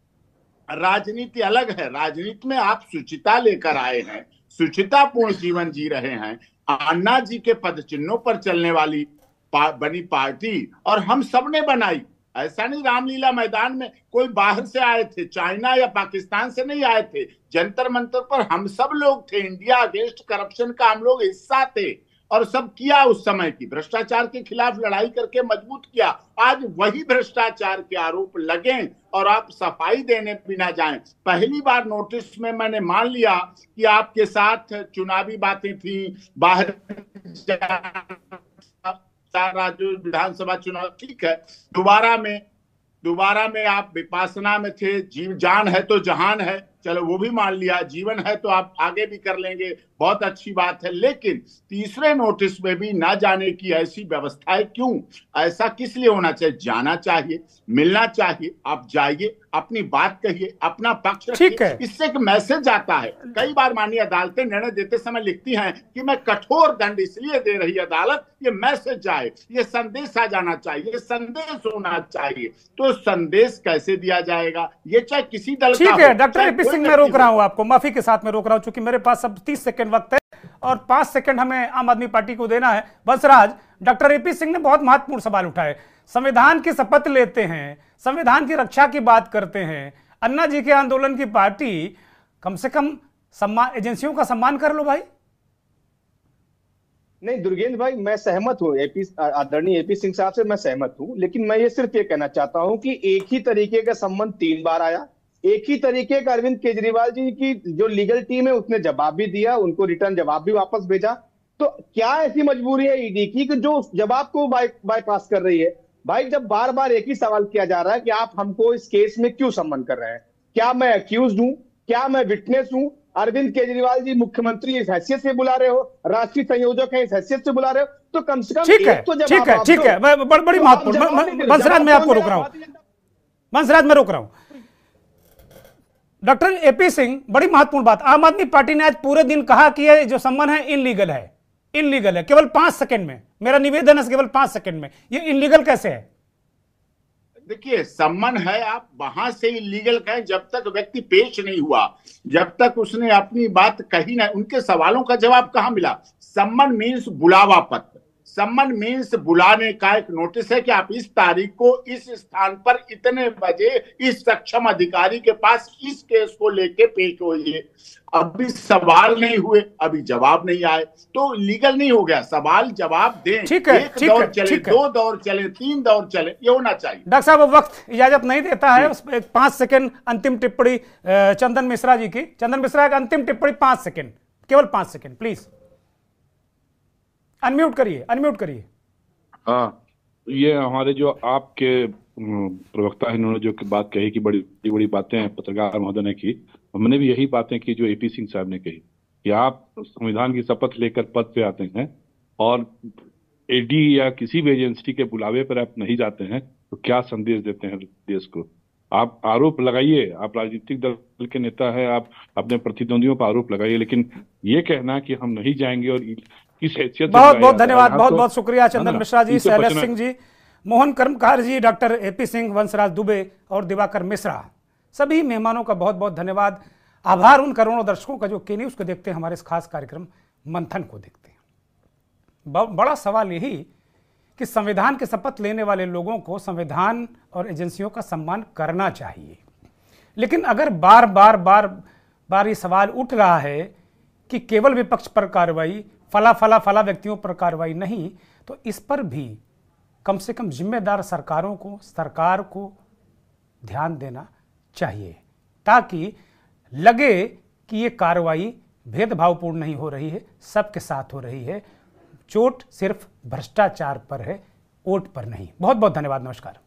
राजनीति अलग है। राजनीति में आप सुचिता लेकर आए हैं। सुचितापूर्ण जीवन जी रहे हैं। अन्ना जी के पद चिन्हों पर चलने वाली पा, बनी पार्टी और हम सबने बनाई। ऐसा नहीं रामलीला मैदान में कोई बाहर से आए थे चाइना या पाकिस्तान से नहीं आए थे। जंतर मंतर पर हम सब लोग थे। इंडिया अगेंस्ट करप्शन का हम लोग हिस्सा थे। और सब किया उस समय की। भ्रष्टाचार के खिलाफ लड़ाई करके मज़बूत किया। आज वही भ्रष्टाचार के आरोप लगे और आप सफ़ाई देने भी ना जाए। पहली बार नोटिस में मैंने मान लिया कि आपके साथ चुनावी बातें थी। बाहर राज्यों विधानसभा चुनाव, ठीक है। दोबारा में दोबारा में आप विपासना में थे। जीव जान है तो जहान है। चलो वो भी मान लिया जीवन है तो आप आगे भी कर लेंगे बहुत अच्छी बात है। लेकिन तीसरे नोटिस में भी ना जाने की ऐसी व्यवस्थाएँ क्यों? ऐसा किस लिए होना चाहिए? जाना चाहिए मिलना चाहिए आप जाइए अपनी बात कहिए अपना पक्ष रखिए। इससे एक मैसेज आता है। कई बार माननीय अदालतें निर्णय देते समय लिखती हैं कि मैं कठोर दंड इसलिए दे रही अदालत ये मैसेज जाए ये संदेश आ जाना चाहिए ये संदेश होना चाहिए। तो संदेश कैसे दिया जाएगा? ये चाहे किसी दल ठीक है डॉक्टर सिंह मैं रोक रहा हूँ आपको। माफ़ी के साथ में रोक रहा हूँ, चूँकि मेरे पास अब तीस सेकंड वक्त है और पाँच सेकंड हमें आम आदमी पार्टी को देना है। बसराज, डॉक्टर एपी सिंह ने बहुत महत्वपूर्ण सवाल उठाए। संविधान की शपथ लेते हैं, संविधान की रक्षा की बात करते हैं। अन्ना जी के आंदोलन की पार्टी कम से कम सम्मान एजेंसियों का सम्मान कर लो भाई। नहीं, दुर्गेंद्र भाई, मैं सहमत हूँ। एपी आदरणीय एपी सिंह साहब से मैं सहमत हूँ, लेकिन मैं ये सिर्फ़ ये कहना चाहता हूँ कि एक ही तरीके का संबंध तीन बार आया। एक ही तरीके का अरविंद केजरीवाल जी की जो लीगल टीम है उसने जवाब भी दिया उनको रिटर्न जवाब भी वापस भेजा। तो क्या ऐसी मजबूरी है ईडी की कि जो जवाब को बाईपास कर रही है? भाई जब बार बार एक ही सवाल किया जा रहा है कि आप हमको इस केस में क्यों सम्मन कर रहे हैं? क्या मैं अक्यूज हूँ? क्या मैं विटनेस हूँ? अरविंद केजरीवाल जी मुख्यमंत्री इस हैसियत से बुला रहे हो? राष्ट्रीय संयोजक है इस हैसियत से बुला रहे हो? तो कम से कम ठीक है तो ठीक है ठीक है। बड़ी महत्वपूर्ण मंसराज मैं आपको रोक रहा हूँ। मंसराज मैं रोक रहा हूँ। डॉक्टर एपी सिंह, बड़ी महत्वपूर्ण बात। आम आदमी पार्टी ने आज पूरे दिन कहा कि ये जो सम्मान है इनलीगल है। इनलीगल है। केवल पाँच सेकंड में। मेरा निवेदन है केवल पाँच सेकंड में। ये इनलीगल कैसे है? देखिए सम्मान है, आप वहाँ से इलीगल कहें, जब तक व्यक्ति पेश नहीं हुआ, जब तक उसने अपनी बात कही ना, उनके सवालों का जवाब कहाँ मिला? सम्मान मीन्स बुलावा पत्र। सम्मन मीन्स बुलाने का एक नोटिस है कि आप इस तारीख को इस स्थान पर इतने बजे इस सक्षम अधिकारी के पास इस केस को लेके पेश होइए। अभी सवाल नहीं हुए अभी जवाब नहीं आए। तो लीगल नहीं हो गया। सवाल जवाब दें। ठीक है, एक ठीक दौर है, चले ठीक। दो दौर चले तीन दौर चले ये होना चाहिए। डॉक्टर साहब वक्त इजाज़त नहीं देता है। उस पाँच सेकेंड अंतिम टिप्पणी चंदन मिश्रा जी की। चंदन मिश्रा की अंतिम टिप्पणी पाँच सेकंड। केवल पाँच सेकंड प्लीज़। अनम्यूट करिए अनम्यूट करिए। हाँ ये हमारे जो आपके हम्म, प्रवक्ता है इन्होंने जो बात कही कि बड़ी बड़ी बड़ी बातें पत्रकार महोदय ने की हमने भी यही बातें की जो एपी सिंह साहब ने कही कि आप संविधान की शपथ लेकर पद पे आते हैं और एडी या किसी भी एजेंसी के बुलावे पर आप नहीं जाते हैं तो क्या संदेश देते हैं देश को? आप आरोप लगाइए आप राजनीतिक दल के नेता है आप अपने प्रतिद्वंदियों पर आरोप लगाइए लेकिन ये कहना कि हम नहीं जाएँगे और किस हैसियत बहुत बहुत धन्यवाद बहुत तो- बहुत शुक्रिया चंदन Mishra ji Shailesh Singh ji Mohan Karmakar ji doctor A P Singh Vanshraj Dubey और दिवाकर मिश्रा। सभी मेहमानों का बहुत बहुत धन्यवाद। आभार उन करोड़ों दर्शकों का जो के न्यूज़ को देखते हैं हमारे इस खास कार्यक्रम मंथन को देखते हैं। बड़ा सवाल यही कि संविधान के शपथ लेने वाले लोगों को संविधान और एजेंसियों का सम्मान करना चाहिए। लेकिन अगर बार बार बार बार ये सवाल उठ रहा है कि केवल विपक्ष पर कार्रवाई फला फला फला व्यक्तियों पर कार्रवाई नहीं तो इस पर भी कम से कम जिम्मेदार सरकारों को, सरकार को ध्यान देना चाहिए, ताकि लगे कि ये कार्रवाई भेदभावपूर्ण नहीं हो रही है, सबके साथ हो रही है। चोट सिर्फ़ भ्रष्टाचार पर है, वोट पर नहीं। बहुत बहुत धन्यवाद, नमस्कार।